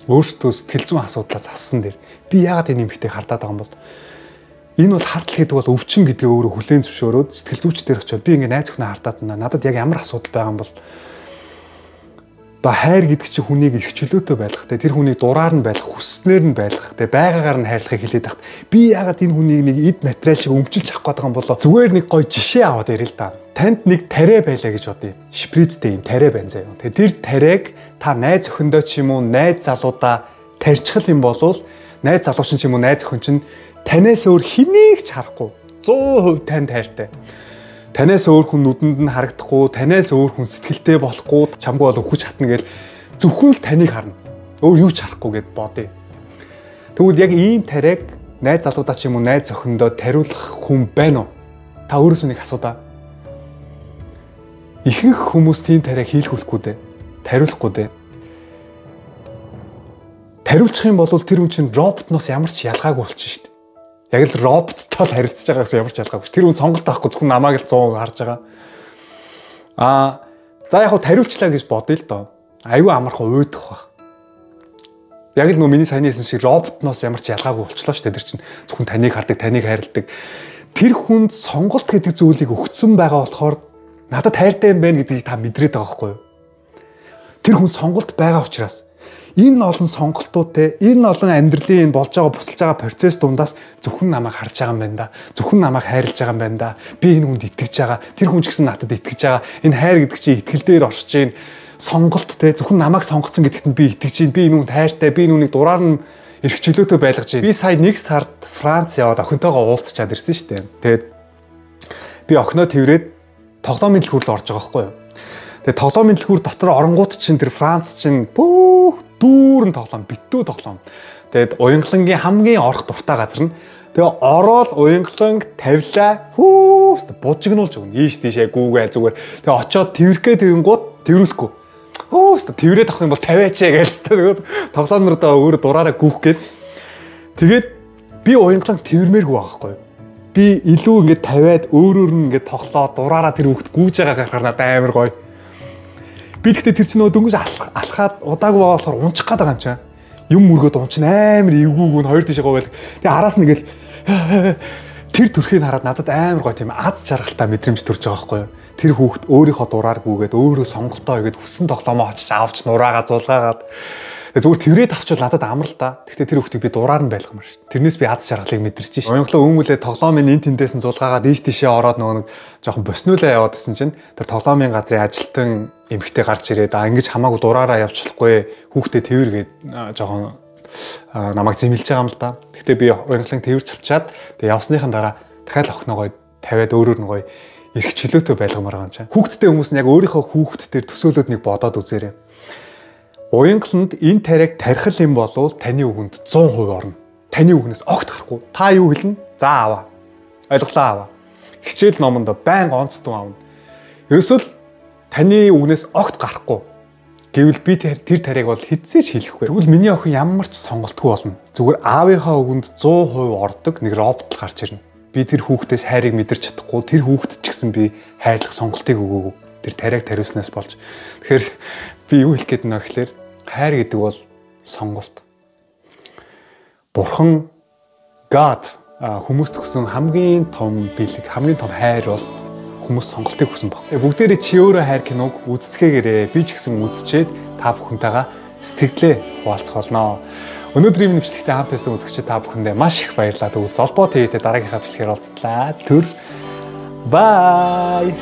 өөрсдөө сэтгэл зүйн асуудлаа зассан дээр би яагаад энэ эмэгтэйг хардаад байгаа юм бол энэ бол хардл гэдэг бол өвчин гэдгээ өөрөө хүлээн зөвшөөрөөд сэтгэл зүйчдэр очиод би ингээ найз өхнөө хардаад. Надад яг ямар асуудал байгаа юм бол ба хайр гэдэг чинь хүнийг их чөлөөтэй байлгах те. Тэр хүнийг дураар нь байлгах хүсснээр нь байлгах те. Байгаагаар нь хайрлахыг хэлээд тахт. Би яагаад энэ хүнийг нэг эд материал шиг өмчилж авах гэдэг юм болоо? Зүгээр нэг гой жишээ аваад ярил л да. Танд нэг тариа байлаа гэж бодъё. Шприцтэй юм тариа байна заяа. Те тэр тариаг та найз өхөндөө ч юм уу найз залуудаа тарьчихл юм болвол найз залуучин ч юм уу найз өхөн чинь танаас өөр хэнийг ч харахгүй. 100% танд хайртай танаас өөр хүн нүдэнд нь харагдахгүй, танаас өөр хүн сэтгэлтэй болохгүй, чамгүй болон хүч хатна гэж зөвхөн л таныг харна. Өөр юу ч харахгүй гэд бодъё. Тэгвэл яг ийм тариаг найз залуудаа ч юм уу найз охиндоо тариулах хүн байна уу? Та өөрөөсөө нэг асуудаа. Ихэнх хүмүүс тийм тариаг хийлгүүлэхгүй дээ. Тариулахгүй дээ. Тариулчих юм бол тэр хүн чинь роботноос ямар ч ялгаагүй болчих шүү дээ яг л роботтой л харилцаж байгаагаас ямар ч ялгаагүй. Тэр хүн сонголт авахгүй зөвхөн намайг л 100% харж байгаа. Аа за яг хуу тариулчлаа гэж бодъё л доо. Аюу амархан уйдах баг. Яг л нөө миний санийсэн шиг роботноос ямар ч ялгаагүй болчлоо шүү дээ. Тэр чинь зөвхөн таныг хардаг, таныг хайрладаг. Тэр хүнд сонголт гэдэг зүйлийг өгцөн байгаа болохоор надад хайртай юм байна гэдгийг та мэдрээд байгаа байхгүй юу? Тэр хүн сонголт байгаа учраас энэ олон сонголтууд те энэ олон амьдралын энэ болж байгаа буцалж байгаа процесс дундаас зөвхөн намайг харж байгаа юм байна да. Зөвхөн намайг хайрлаж байгаа юм байна да. Би энэ хүнд итгэж байгаа. Тэр хүн ч гэсэн надад итгэж байгаа. Энэ хайр гэдэг чинь итгэл дээр орж ийн сонголт те зөвхөн намайг сонгоцсон гэдэгт нь би итгэж ийн. Би энэ хүнд хайртай. Би энэ хүнийг дураар нь эрх чөлөөтэй байлгаж байна. Би сая нэг сард Франц яваад охинтойгоо уулзчаад ирсэн шүү дээ. Тэгээд би охиноо тэрврээд тоглоомын дэлгүүр л орж байгаа байхгүй юу? Тэгээ тоглоомын дэлгүүр дотор оронгууд чинь тэр Франц чинь бүх дүүрэн тоглоом, битүү тоглоом. Тэгээд уянгалангийн хамгийн орох дуртай газар нь тэгээ ороод уянгаланг тавилаа. Хүүст бужигнуулж өгнө. Ийш тийшээ гүүгээ зүгээр. Тэгээ очоод тэрхээ тэгэнгუут тэрүүлэхгүй. Хүүст тэрээд авах юм бол тавиач яа гээл хэвээр тэгээд тоглоомнуудаа өөр дураараа гүүх гээд тэгээд би уянгаланг тэрмээргүй байхгүй би илүү ингээд тавиад өөрөөр нь ингээд тоглоо дураараа тэр хүүхд гүүж байгаа гарахаар надад амар гоё Би тэгтээ тэр чинь нөгөө дөнгөж алхаад удаагүй болохоор унчих гээд байгаа юм чаа. Юм мөргөд унчин амар эвгүүг нь хоёр тийшээ говьэл. Тэгээ араас нэгэл тэр төрхийг хараад надад амар гоё тийм аз жаргалтай мэдрэмж төрж байгаа байхгүй юу. Тэр хүүхд өөрийнхөө дураар гүгээд өөрөө сонголтоо хийгээд хүссэн тоглоомоо очиж авч нураагаа зулгаагаад Тэгээ зүгээр тэрээд авчвал надад амар л да. Гэхдээ тэр хүүхдийг би дураар нь байлгамаар шүү. Тэрнээс би аз жаргалыг мэдэрч шүү. Оёнглоо өмүүлээ тоглоомын эн тэндээс нь зулгаагаад ийш тийшээ ороод нөгөө нэг жоохон боснуулаа яваадсэн чинь тэр тоглоомын газрын ажилтан эмхтэй гарч ирээд а ингэж хамаагүй дураараа явчихлахгүй хүүхдээ тэргээд жоохон намайг зэмлж байгаа юм л да. Гэхдээ би оёнглон тэрч авчаад тэгээ явсныхан дараа дахиад охиногоо тавиад өөрөөр нь гоё их чөлөөтэй байлгамаар байгаа юм чинь. Хүүхдтэй хүмүүс нь яг өөрийнхөө хүүхд төр төсөөлөд нэг бодоод үзээрэй Уянгаланд энэ тариаг тархил юм болвол таны үгэнд 100% орно. Таны үгнээс огт гарахгүй. Та юу хэлнэ? За аваа. Ойлголоо аваа. Хичээл номонд байн онцтон аавна. Ерөөсөл таны үгнээс огт гарахгүй. Гэвэл би тэр тариаг бол хизээч хэлэхгүй. Тэгвэл миний охин ямар ч сонголтгүй болно. Зүгээр аавынхаа үгэнд 100% ордог нэг робот гарч ирнэ. Би тэр хүүхдээс хайрыг мэдэрч чадахгүй. Тэр хүүхдэд ч гэсэн би хайрлах сонголтыг өгөөгүй. Тэр тариаг тариуснаас болж. Тэгэхээр би юу хэлэх гээд байна гэхээр хайр гэдэг бол сонголт. Бурхан God хүмүүст өгсөн хамгийн том бэлэг, хамгийн том хайр бол хүмүүс сонголтыг хүсэн баг. Бүгдээрээ чи өөрөө хайр киног үзцгээгээрээ би ч гэсэн үзчихэд та бүхэнтэйгээ сэтгэлээ хуваалцах болно. Өнөөдрийн нэвчлэгтээ хамт байсан үзэгчид та бүхэндээ маш их баярлалаа. Тэгвэл золбоо ТV-тэй дараагийнхаа бичлэгээр уулзлаа. Төр бай.